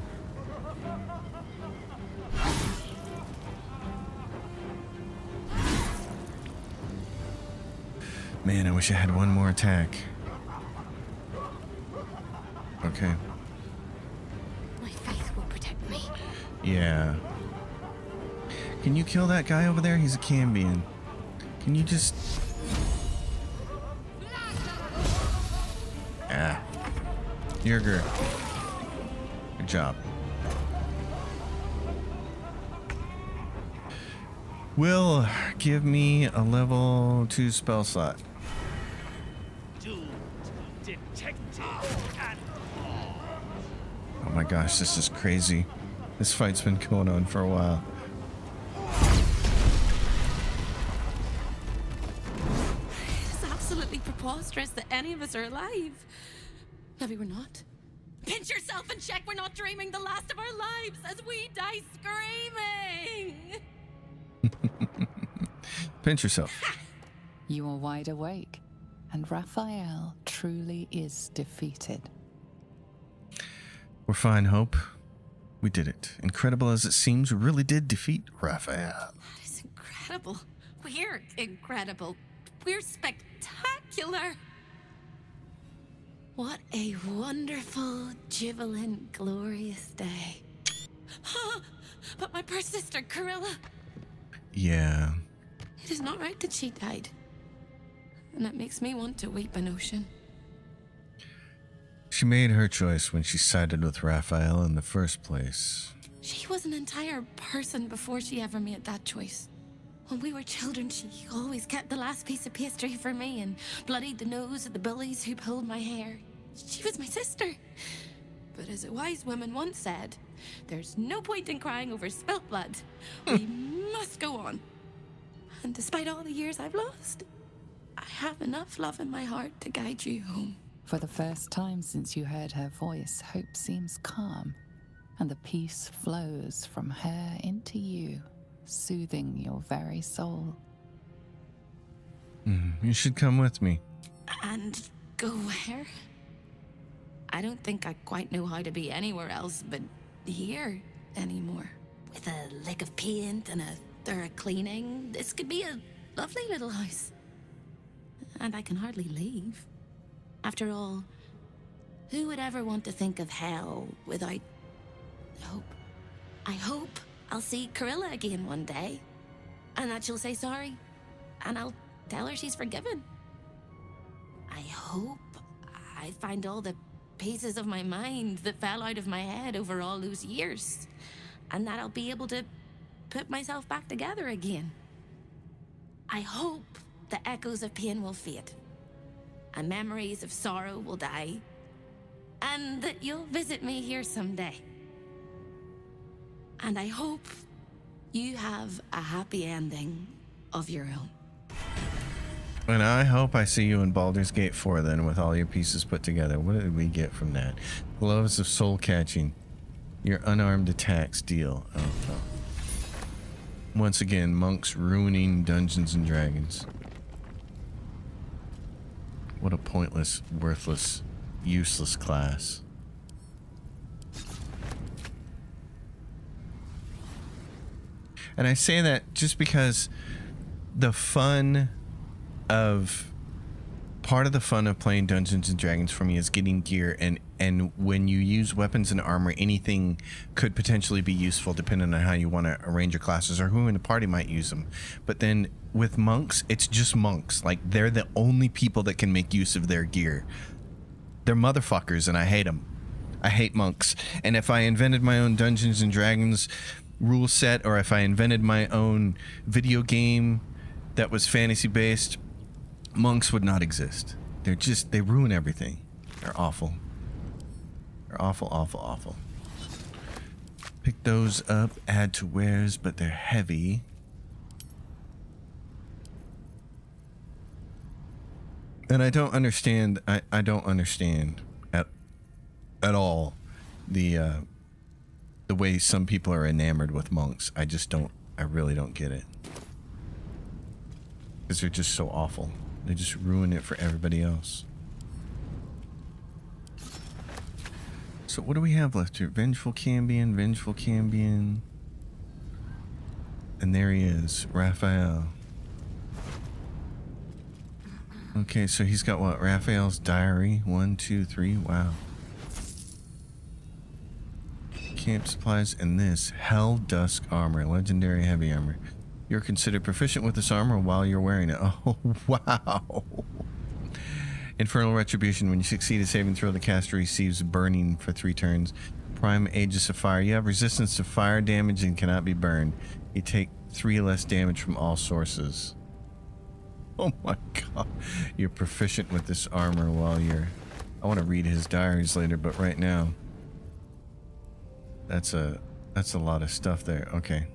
Man, I wish I had one more attack. Okay. My faith will protect me. Yeah. Can you kill that guy over there? He's a Cambion. Can you just... Ah. Yurgir. Good job. Wyll give me a level 2 spell slot. Gosh, this is crazy. This fight's been going on for a while. It's absolutely preposterous that any of us are alive. Maybe we're not. Pinch yourself and check we're not dreaming the last of our lives as we die screaming. Pinch yourself. You are wide awake, and Raphael truly is defeated. We're fine, Hope. We did it. Incredible as it seems, we really did defeat Raphael. That is incredible. We're incredible. We're spectacular. What a wonderful, jubilant, glorious day. Ah, but my poor sister, Korrilla. Yeah. It is not right that she died. And that makes me want to weep an ocean. She made her choice when she sided with Raphael in the first place. She was an entire person before she ever made that choice. When we were children, she always kept the last piece of pastry for me and bloodied the nose of the bullies who pulled my hair. She was my sister. But as a wise woman once said, there's no point in crying over spilt blood. Hmm. we must go on. And despite all the years I've lost, I have enough love in my heart to guide you home. For the first time since you heard her voice, Hope seems calm, and the peace flows from her into you, soothing your very soul. Mm, you should come with me. And go where? I don't think I quite know how to be anywhere else but here anymore. With a lick of paint and a thorough cleaning, this could be a lovely little house. And I can hardly leave. After all, who would ever want to think of hell without hope? I hope I'll see Korrilla again one day, and that she'll say sorry, and I'll tell her she's forgiven. I hope I find all the pieces of my mind that fell out of my head over all those years, and that I'll be able to put myself back together again. I hope the echoes of pain will fade, and memories of sorrow will die, and that you'll visit me here someday. And I hope you have a happy ending of your own. And I hope I see you in Baldur's Gate 4 then with all your pieces put together. What did we get from that? Gloves of soul catching. Your unarmed attacks deal. Oh. Once again, monks ruining Dungeons and Dragons. What a pointless, worthless, useless class. And I say that just because the fun of part of the fun of playing Dungeons and Dragons for me is getting gear and and when you use weapons and armor anything could potentially be useful depending on how you want to arrange your classes or who in the party might use them but then with monks it's just monks like they're the only people that can make use of their gear they're motherfuckers and I hate them I hate monks and if I invented my own Dungeons and Dragons rule set or if I invented my own video game that was fantasy based monks would not exist. They're just, they ruin everything. They're awful. They're awful, awful, awful. Pick those up, add to wares, but they're heavy. And I don't understand, I, I don't understand at, at all the, uh, the way some people are enamored with monks. I just don't, I really don't get it. Because they're just so awful. They just ruin it for everybody else. So what do we have left here? Vengeful Cambion, Vengeful Cambion. And there he is, Raphael. Okay, so he's got what? Raphael's diary. One, two, three. Wow. Camp supplies and this. Helldusk armor. Legendary heavy armor. You're considered proficient with this armor while you're wearing it. Oh, wow. Infernal Retribution. When you succeed a saving throw, the caster receives burning for three turns. Prime Aegis of Fire. You have resistance to fire damage and cannot be burned. You take three less damage from all sources. Oh my god. You're proficient with this armor while you're... I want to read his diaries later, but right now... That's a... That's a lot of stuff there. Okay.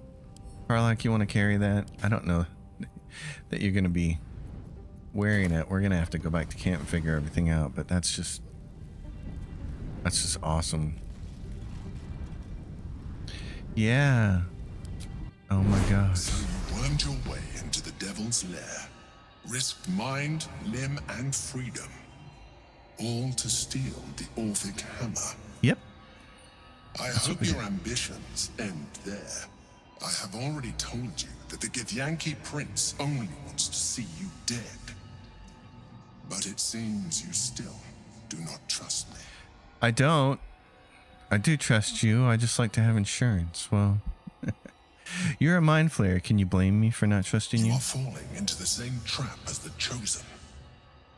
Karlach, you want to carry that? I don't know that you're going to be wearing it. We're going to have to go back to camp and figure everything out, but that's just... That's just awesome. Yeah. Oh my gosh. So you wormed your way into the Devil's Lair, risked mind, limb, and freedom, all to steal the Orphic Hammer. Yep. I hope your ambitions end there. I have already told you that the Githyanki Prince only wants to see you dead. But it seems you still do not trust me. I don't. I do trust you. I just like to have insurance. Well, you're a mind flayer. Can you blame me for not trusting You you? are falling into the same trap as the Chosen.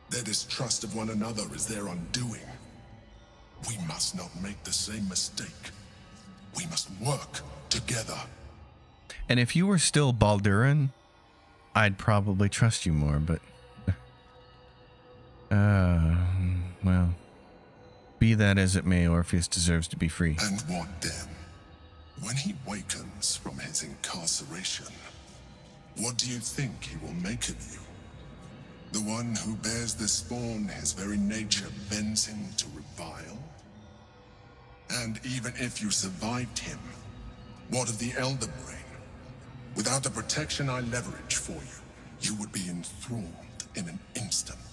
Their distrust of one another is their undoing. We must not make the same mistake. We must work together. And if you were still Balduran, I'd probably trust you more, but. Uh, well. Be that as it may, Orpheus deserves to be free. And what then? When he wakens from his incarceration, what do you think he will make of you? The one who bears the spawn his very nature bends him to revile? And even if you survived him, what of the Elder Brain? Without the protection I leverage for you, you would be enthralled in an instant.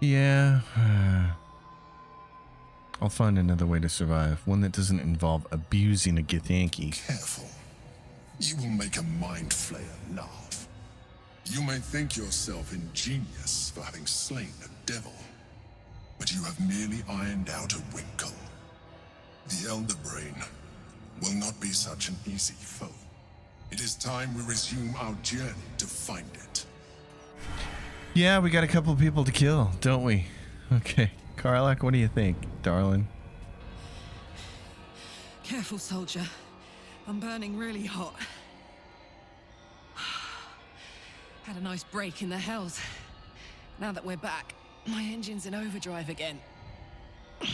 Yeah. I'll find another way to survive. One that doesn't involve abusing a Githyanki. Careful. You will make a mind flayer laugh. You may think yourself ingenious for having slain a devil, but you have merely ironed out a wrinkle. The Elder Brain will not be such an easy foe. It is time we resume our journey to find it. Yeah, we got a couple people to kill, don't we? Okay. Karlach, what do you think, darling? Careful, soldier. I'm burning really hot. Had a nice break in the hells. Now that we're back, my engine's in overdrive again.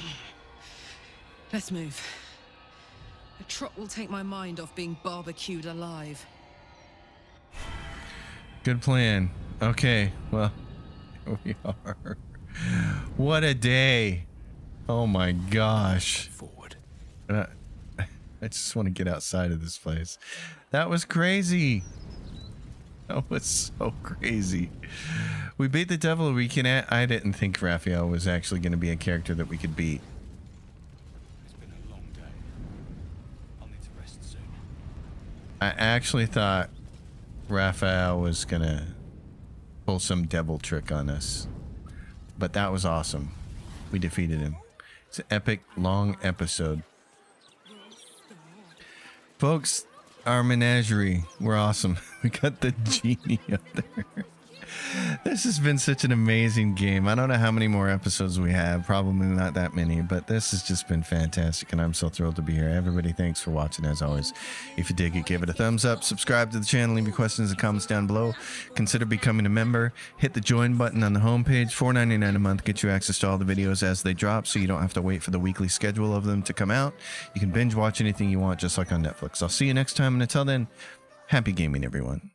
Let's move. A trot will take my mind off being barbecued alive. Good plan. Okay, well, here we are. What a day. Oh my gosh. Forward. Uh, I just want to get outside of this place. That was crazy. That was so crazy. We beat the devil. We can. I didn't think Raphael was actually going to be a character that we could beat. It's been a long day. I'll need to rest soon. I actually thought Raphael was going to pull some devil trick on us. But that was awesome. We defeated him. It's an epic, long episode. Folks, our menagerie. We're awesome. We got the genie up there. This has been such an amazing game. I don't know how many more episodes we have. Probably not that many, but this has just been fantastic, and I'm so thrilled to be here. Everybody, thanks for watching as always. If you dig it, give it a thumbs up, subscribe to the channel, leave your questions and comments down below. Consider becoming a member. Hit the join button on the homepage. $4.99 a month gets you access to all the videos as they drop, so you don't have to wait for the weekly schedule of them to come out. You can binge watch anything you want, just like on Netflix. I'll see you next time, and until then, happy gaming, everyone.